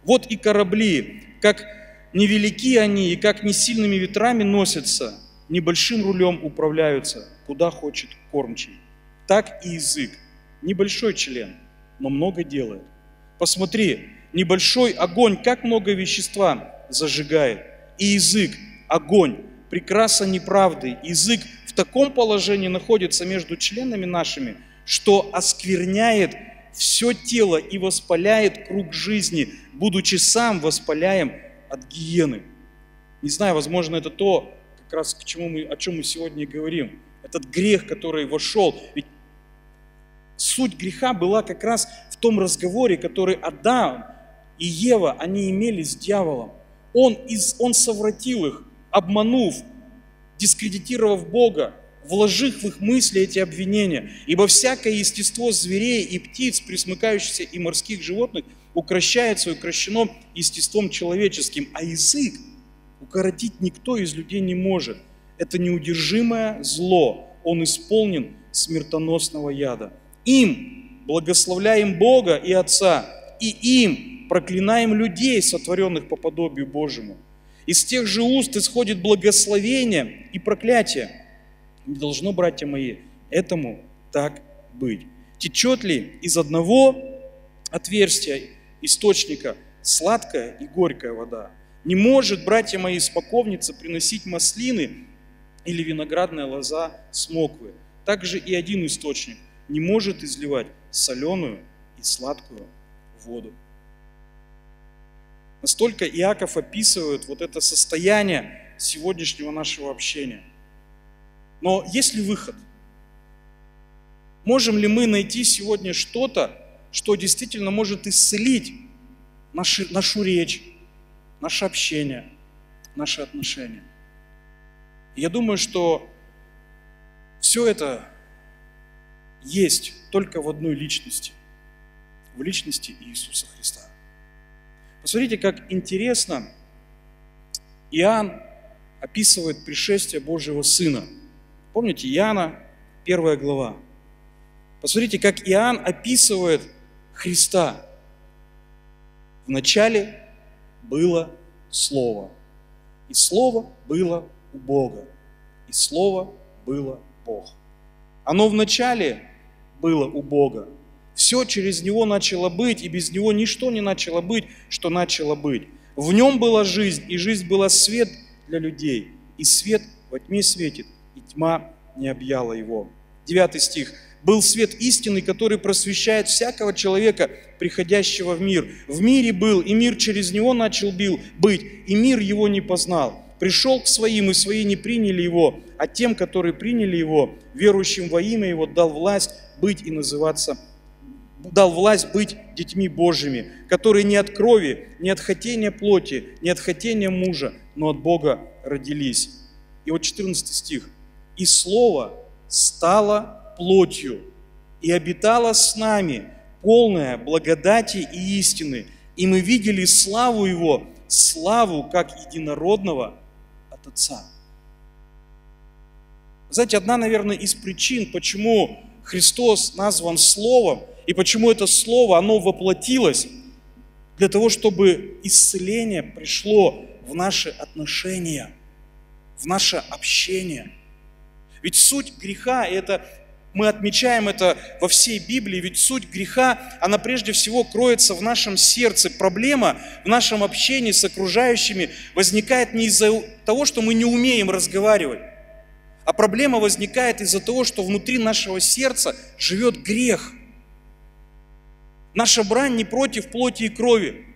Вот и корабли, как невелики они и как не сильными ветрами носятся, небольшим рулем управляются, куда хочет кормчий. Так и язык. Небольшой член, но много делает. Посмотри, небольшой огонь, как много вещества зажигает. И язык, огонь, прекраса неправды. Язык в таком положении находится между членами нашими, что оскверняет все тело и воспаляет круг жизни, будучи сам воспаляем от гиены. Не знаю, возможно, это то, как раз к чему мы, о чем мы сегодня говорим. Этот грех, который вошел. Ведь суть греха была как раз в том разговоре, который Адам и Ева, они имели с дьяволом. Он, из, он совратил их, обманув, дискредитировав Бога, вложив в их мысли эти обвинения. Ибо всякое естество зверей и птиц, присмыкающихся и морских животных, укращается и укращено естеством человеческим, а язык укоротить никто из людей не может. Это неудержимое зло, он исполнен смертоносного яда. Им благословляем Бога и Отца, и им проклинаем людей, сотворенных по подобию Божьему. Из тех же уст исходит благословение и проклятие. Не должно, братья мои, этому так быть. Течет ли из одного отверстия источника сладкая и горькая вода? Не может, братья мои, споковница приносить маслины или виноградная лоза смоквы. Также и один источник не может изливать соленую и сладкую воду. Настолько Иаков описывает вот это состояние сегодняшнего нашего общения – но есть ли выход? Можем ли мы найти сегодня что-то, что действительно может исцелить наши, нашу речь, наше общение, наши отношения? Я думаю, что все это есть только в одной личности, в личности Иисуса Христа. Посмотрите, как интересно Иоанн описывает пришествие Божьего Сына – Помните, Иоанна, первая глава. Посмотрите, как Иоанн описывает Христа. Вначале было Слово, и Слово было у Бога, и Слово было Бог. Оно вначале было у Бога. Все через Него начало быть, и без Него ничто не начало быть, что начало быть. В Нем была жизнь, и жизнь была свет для людей, и свет во тьме светит, и тьма не объяла его. Девятый стих. «Был свет истины, который просвещает всякого человека, приходящего в мир. В мире был, и мир через него начал бил, быть, и мир его не познал. Пришел к своим, и свои не приняли его, а тем, которые приняли его, верующим во имя его, дал власть быть и называться дал власть быть детьми Божьими, которые не от крови, не от хотения плоти, не от хотения мужа, но от Бога родились. И вот 14 стих и Слово стало плотью и обитало с нами, полное благодати и истины, и мы видели славу Его, славу как единородного от Отца. Знаете, одна, наверное, из причин, почему Христос назван Словом, и почему это Слово, оно воплотилось, для того, чтобы исцеление пришло в наши отношения, в наше общение – ведь суть греха, это мы отмечаем это во всей Библии, ведь суть греха, она прежде всего кроется в нашем сердце. Проблема в нашем общении с окружающими возникает не из-за того, что мы не умеем разговаривать, а проблема возникает из-за того, что внутри нашего сердца живет грех. Наша брань не против плоти и крови.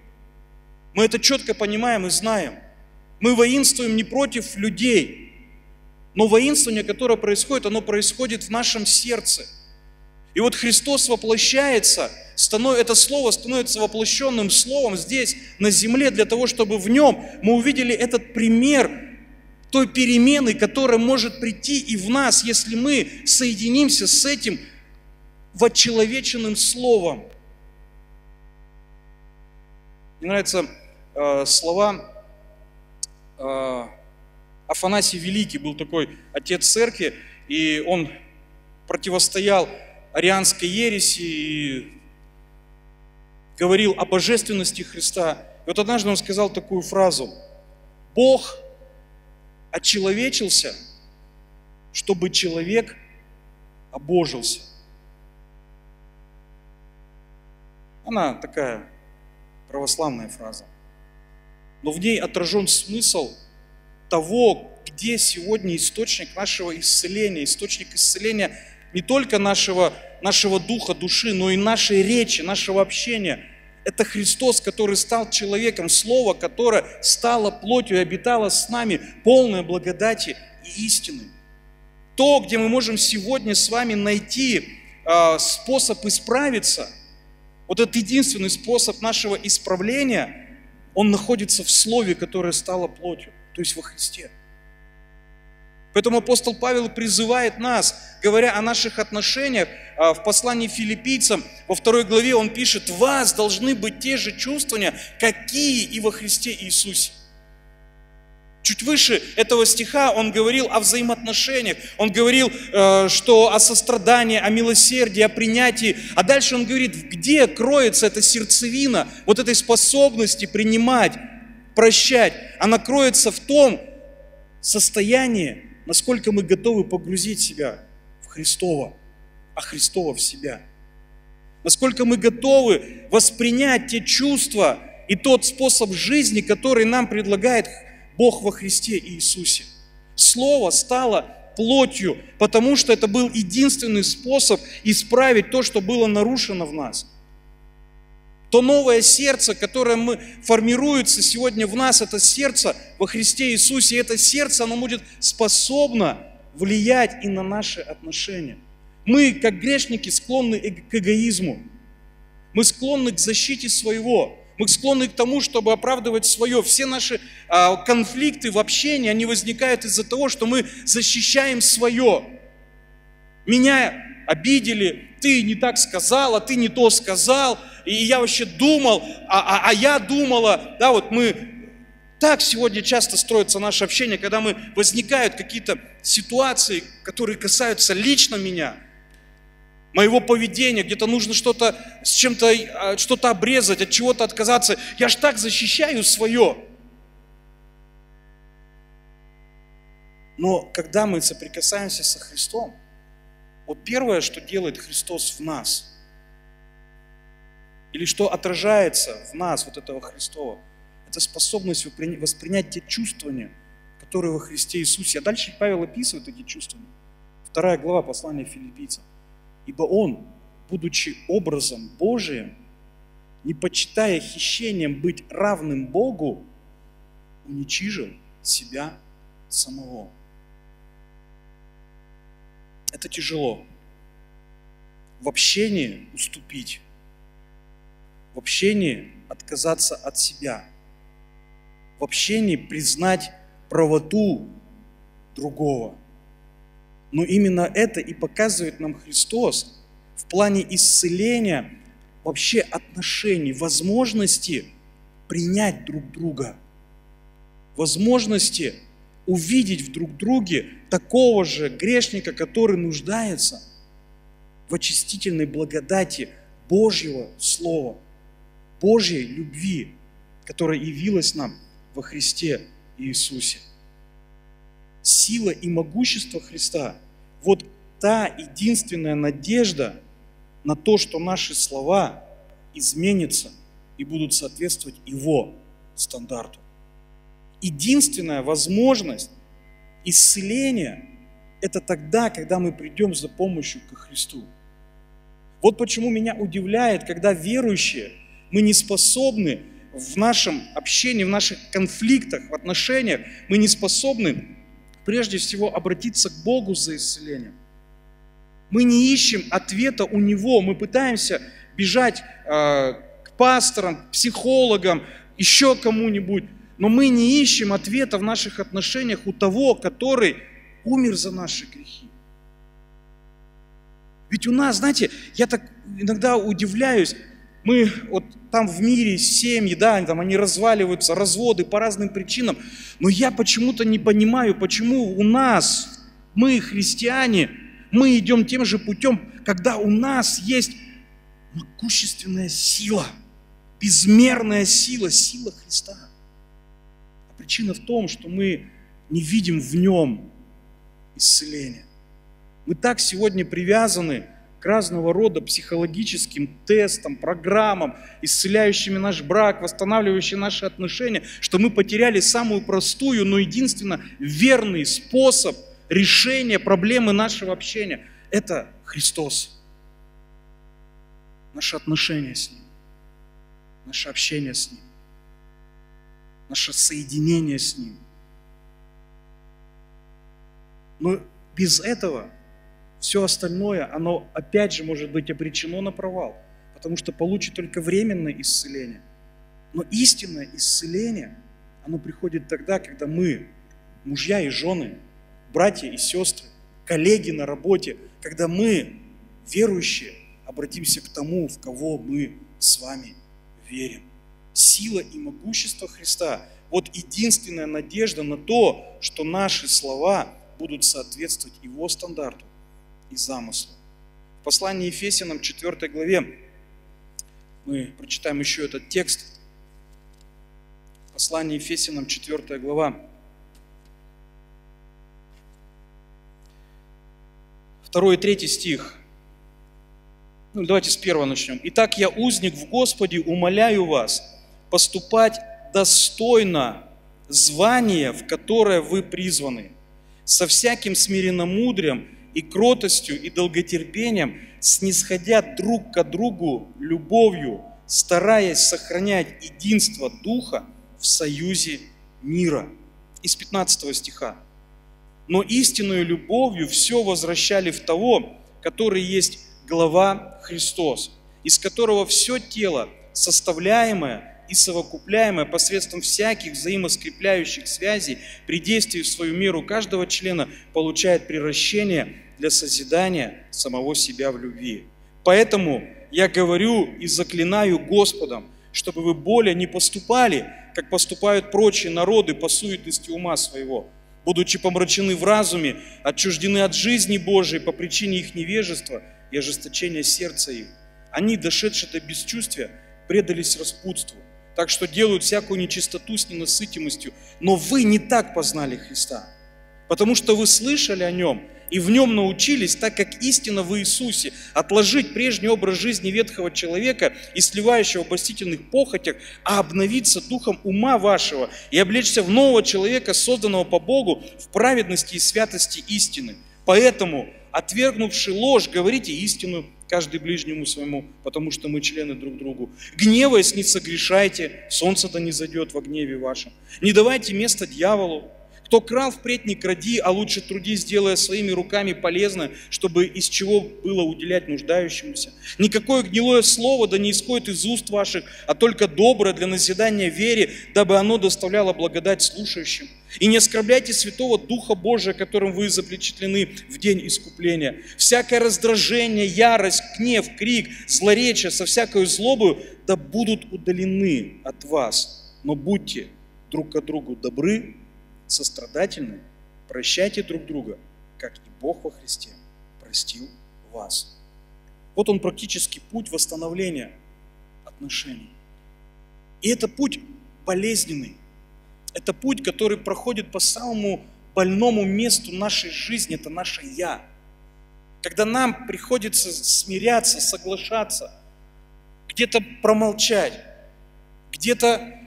Мы это четко понимаем и знаем. Мы воинствуем не против людей, но воинствование, которое происходит, оно происходит в нашем сердце. И вот Христос воплощается, это слово становится воплощенным словом здесь, на земле, для того, чтобы в нем мы увидели этот пример той перемены, которая может прийти и в нас, если мы соединимся с этим вочеловеченным словом. Мне нравятся э, слова э, Афанасий Великий был такой отец церкви, и он противостоял арианской ереси и говорил о божественности Христа. И вот однажды он сказал такую фразу. Бог очеловечился, чтобы человек обожился. Она такая православная фраза. Но в ней отражен смысл – того, где сегодня источник нашего исцеления, источник исцеления не только нашего, нашего духа, души, но и нашей речи, нашего общения. Это Христос, который стал человеком, Слово, которое стало плотью и обитало с нами, полное благодати и истины. То, где мы можем сегодня с вами найти э, способ исправиться, вот этот единственный способ нашего исправления, он находится в Слове, которое стало плотью то есть во Христе. Поэтому апостол Павел призывает нас, говоря о наших отношениях, а, в послании филиппийцам, во второй главе он пишет, «В вас должны быть те же чувствования, какие и во Христе Иисусе». Чуть выше этого стиха он говорил о взаимоотношениях, он говорил, э, что о сострадании, о милосердии, о принятии. А дальше он говорит, где кроется эта сердцевина, вот этой способности принимать, прощать. Она кроется в том состоянии, насколько мы готовы погрузить себя в Христова, а Христова в себя. Насколько мы готовы воспринять те чувства и тот способ жизни, который нам предлагает Бог во Христе Иисусе. Слово стало плотью, потому что это был единственный способ исправить то, что было нарушено в нас. То новое сердце, которое мы, формируется сегодня в нас, это сердце во Христе Иисусе. И это сердце, оно будет способно влиять и на наши отношения. Мы, как грешники, склонны к эгоизму. Мы склонны к защите своего. Мы склонны к тому, чтобы оправдывать свое. Все наши а, конфликты в общении, они возникают из-за того, что мы защищаем свое. Меня обидели, ты не так сказал, а ты не то сказал, и я вообще думал, а, а, а я думала, да, вот мы так сегодня часто строится наше общение, когда мы возникают какие-то ситуации, которые касаются лично меня – моего поведения, где-то нужно что-то с чем-то, а, что-то обрезать, от чего-то отказаться. Я ж так защищаю свое. Но когда мы соприкасаемся со Христом, вот первое, что делает Христос в нас, или что отражается в нас, вот этого Христова, это способность воспринять те чувствования, которые во Христе Иисусе. А дальше Павел описывает эти чувствования. Вторая глава послания филиппийцам. Ибо он, будучи образом Божиим, не почитая хищением быть равным Богу, уничижил себя самого. Это тяжело. В общении уступить. В общении отказаться от себя. В общении признать правоту другого – но именно это и показывает нам Христос в плане исцеления вообще отношений, возможности принять друг друга, возможности увидеть в друг друге такого же грешника, который нуждается в очистительной благодати Божьего Слова, Божьей любви, которая явилась нам во Христе Иисусе сила и могущество Христа, вот та единственная надежда на то, что наши слова изменятся и будут соответствовать Его стандарту. Единственная возможность исцеления – это тогда, когда мы придем за помощью ко Христу. Вот почему меня удивляет, когда верующие, мы не способны в нашем общении, в наших конфликтах, в отношениях, мы не способны прежде всего обратиться к Богу за исцелением. Мы не ищем ответа у Него, мы пытаемся бежать э, к пасторам, психологам, еще кому-нибудь, но мы не ищем ответа в наших отношениях у того, который умер за наши грехи. Ведь у нас, знаете, я так иногда удивляюсь, мы вот там в мире семьи, да, там они разваливаются, разводы по разным причинам. Но я почему-то не понимаю, почему у нас, мы христиане, мы идем тем же путем, когда у нас есть могущественная сила, безмерная сила, сила Христа. Причина в том, что мы не видим в нем исцеления. Мы так сегодня привязаны разного рода психологическим тестам, программам, исцеляющими наш брак, восстанавливающими наши отношения, что мы потеряли самую простую, но единственно верный способ решения проблемы нашего общения. Это Христос. Наше отношение с Ним, наше общение с Ним, наше соединение с Ним. Но без этого все остальное, оно опять же может быть обречено на провал, потому что получит только временное исцеление. Но истинное исцеление, оно приходит тогда, когда мы, мужья и жены, братья и сестры, коллеги на работе, когда мы, верующие, обратимся к тому, в кого мы с вами верим. Сила и могущество Христа – вот единственная надежда на то, что наши слова будут соответствовать Его стандарту и замыслу. В послании Ефесянам 4 главе мы прочитаем еще этот текст. Послание Ефесянам 4 глава. Второй и третий стих. Ну, давайте с первого начнем. «Итак, я узник в Господе, умоляю вас поступать достойно звания, в которое вы призваны, со всяким смиренномудрием и кротостью и долготерпением, снисходя друг к другу любовью, стараясь сохранять единство Духа в союзе мира. Из 15 стиха. Но истинную любовью все возвращали в того, который есть глава Христос, из которого все тело, составляемое и совокупляемое посредством всяких взаимоскрепляющих связей при действии в свою меру каждого члена получает превращение для созидания самого себя в любви. Поэтому я говорю и заклинаю Господом, чтобы вы более не поступали, как поступают прочие народы по суетности ума своего, будучи помрачены в разуме, отчуждены от жизни Божией по причине их невежества и ожесточения сердца их. Они, дошедшие до бесчувствия, предались распутству, так что делают всякую нечистоту с ненасытимостью. Но вы не так познали Христа, потому что вы слышали о Нем и в Нем научились, так как истина в Иисусе, отложить прежний образ жизни ветхого человека и сливающего в обольстительных похотях, а обновиться духом ума вашего и облечься в нового человека, созданного по Богу в праведности и святости истины. Поэтому, отвергнувши ложь, говорите истину каждый ближнему своему, потому что мы члены друг другу. Гневаясь, не согрешайте, солнце да не зайдет во гневе вашем. Не давайте место дьяволу. Кто крал, впредь не кради, а лучше трудись, делая своими руками полезно, чтобы из чего было уделять нуждающемуся. Никакое гнилое слово да не исходит из уст ваших, а только доброе для назидания вере, дабы оно доставляло благодать слушающим. И не оскорбляйте Святого Духа Божия, которым вы запечатлены в день искупления. Всякое раздражение, ярость, гнев, крик, злоречие со всякой злобою да будут удалены от вас. Но будьте друг к другу добры, сострадательны, прощайте друг друга, как и Бог во Христе простил вас. Вот он практически путь восстановления отношений. И это путь болезненный, это путь, который проходит по самому больному месту нашей жизни, это наше «я». Когда нам приходится смиряться, соглашаться, где-то промолчать, где-то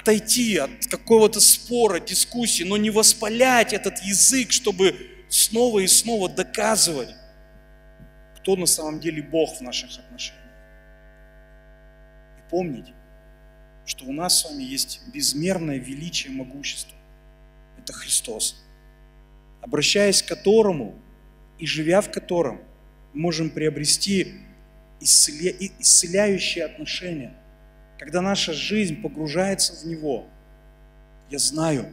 отойти от какого-то спора, дискуссии, но не воспалять этот язык, чтобы снова и снова доказывать, кто на самом деле Бог в наших отношениях. И помнить, что у нас с вами есть безмерное величие, могущество. Это Христос, обращаясь к которому и живя в котором, мы можем приобрести исцеля... исцеляющие отношения. Когда наша жизнь погружается в Него, я знаю,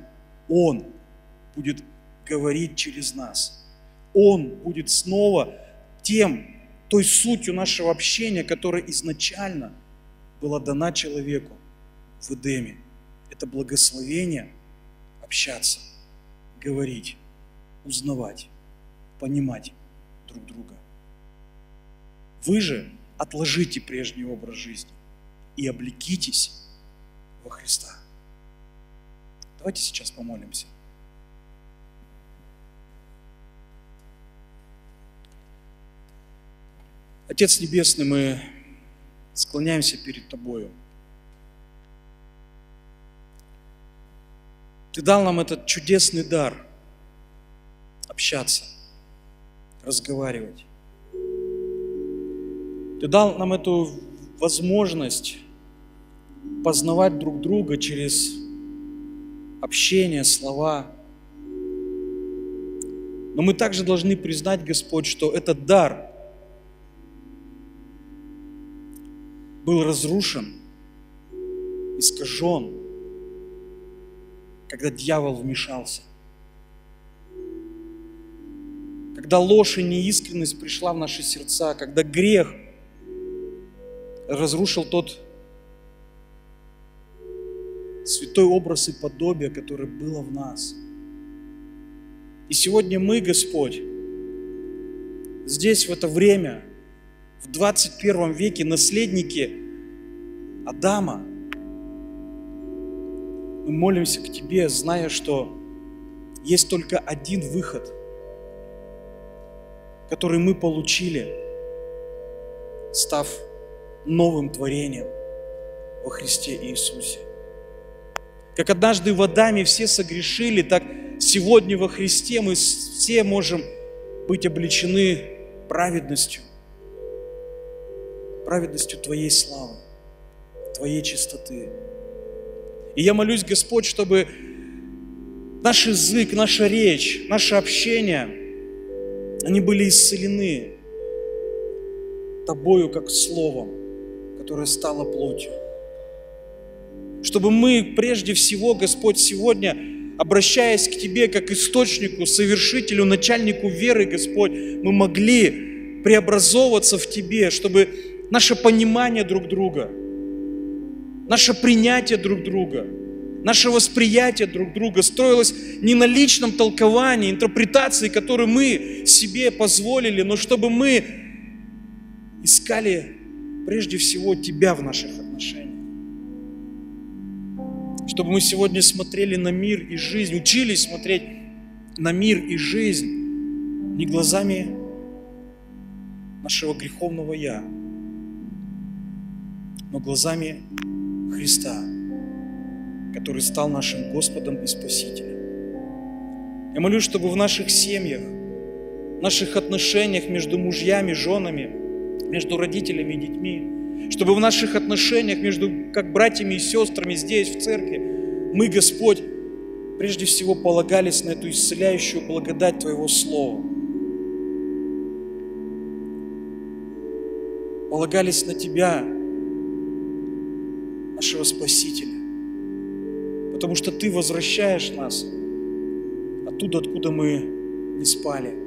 Он будет говорить через нас. Он будет снова тем, той сутью нашего общения, которая изначально была дана человеку в Эдеме. Это благословение общаться, говорить, узнавать, понимать друг друга. Вы же отложите прежний образ жизни и облекитесь во Христа. Давайте сейчас помолимся. Отец Небесный, мы склоняемся перед Тобою. Ты дал нам этот чудесный дар общаться, разговаривать. Ты дал нам эту возможность познавать друг друга через общение, слова. Но мы также должны признать, Господь, что этот дар был разрушен, искажен, когда дьявол вмешался. когда ложь и неискренность пришла в наши сердца, когда грех разрушил тот святой образ и подобие, которое было в нас. И сегодня мы, Господь, здесь в это время, в 21 веке, наследники Адама, мы молимся к Тебе, зная, что есть только один выход, который мы получили, став новым творением во Христе Иисусе. Как однажды в Адаме все согрешили, так сегодня во Христе мы все можем быть обличены праведностью, праведностью Твоей славы, Твоей чистоты. И я молюсь, Господь, чтобы наш язык, наша речь, наше общение, они были исцелены Тобою как Словом, которое стало плотью чтобы мы прежде всего, Господь, сегодня, обращаясь к Тебе как источнику, совершителю, начальнику веры, Господь, мы могли преобразовываться в Тебе, чтобы наше понимание друг друга, наше принятие друг друга, наше восприятие друг друга строилось не на личном толковании, интерпретации, которую мы себе позволили, но чтобы мы искали прежде всего Тебя в наших отношениях чтобы мы сегодня смотрели на мир и жизнь, учились смотреть на мир и жизнь не глазами нашего греховного «я», но глазами Христа, который стал нашим Господом и Спасителем. Я молюсь, чтобы в наших семьях, в наших отношениях между мужьями, женами, между родителями и детьми – чтобы в наших отношениях между как братьями и сестрами здесь, в церкви, мы, Господь, прежде всего полагались на эту исцеляющую благодать Твоего Слова. Полагались на Тебя, нашего Спасителя. Потому что Ты возвращаешь нас оттуда, откуда мы не спали.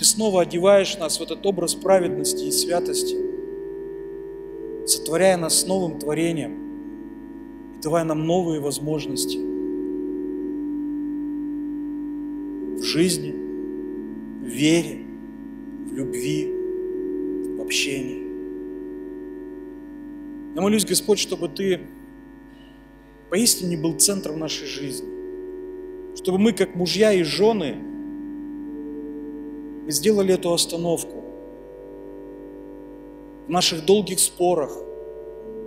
Ты снова одеваешь нас в этот образ праведности и святости, сотворяя нас новым творением и давая нам новые возможности в жизни, в вере, в любви, в общении. Я молюсь, Господь, чтобы Ты поистине был центром нашей жизни, чтобы мы, как мужья и жены, мы сделали эту остановку в наших долгих спорах,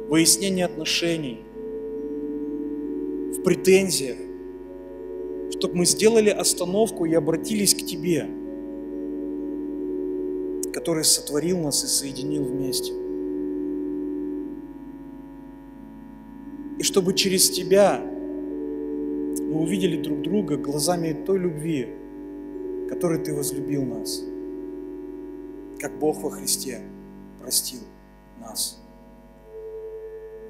выяснении отношений, в претензиях, чтобы мы сделали остановку и обратились к Тебе, который сотворил нас и соединил вместе. И чтобы через Тебя мы увидели друг друга глазами той любви, который Ты возлюбил нас, как Бог во Христе простил нас.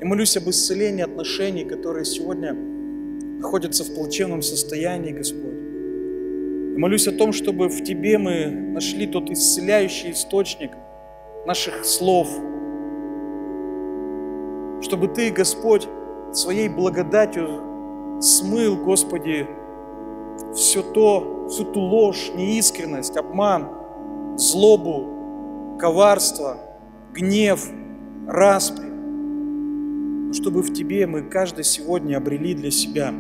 Я молюсь об исцелении отношений, которые сегодня находятся в плачевном состоянии, Господь. Я молюсь о том, чтобы в Тебе мы нашли тот исцеляющий источник наших слов, чтобы Ты, Господь, своей благодатью смыл, Господи, все то, всю ту ложь, неискренность, обман, злобу, коварство, гнев, распри. Но чтобы в Тебе мы каждый сегодня обрели для себя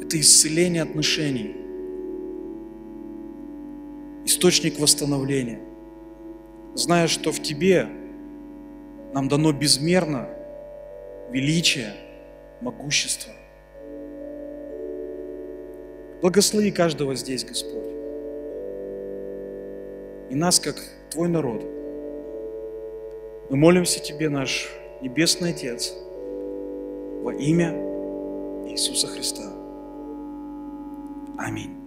это исцеление отношений, источник восстановления, зная, что в Тебе нам дано безмерно величие, могущество – Благослови каждого здесь, Господь. И нас, как Твой народ. Мы молимся Тебе, наш Небесный Отец, во имя Иисуса Христа. Аминь.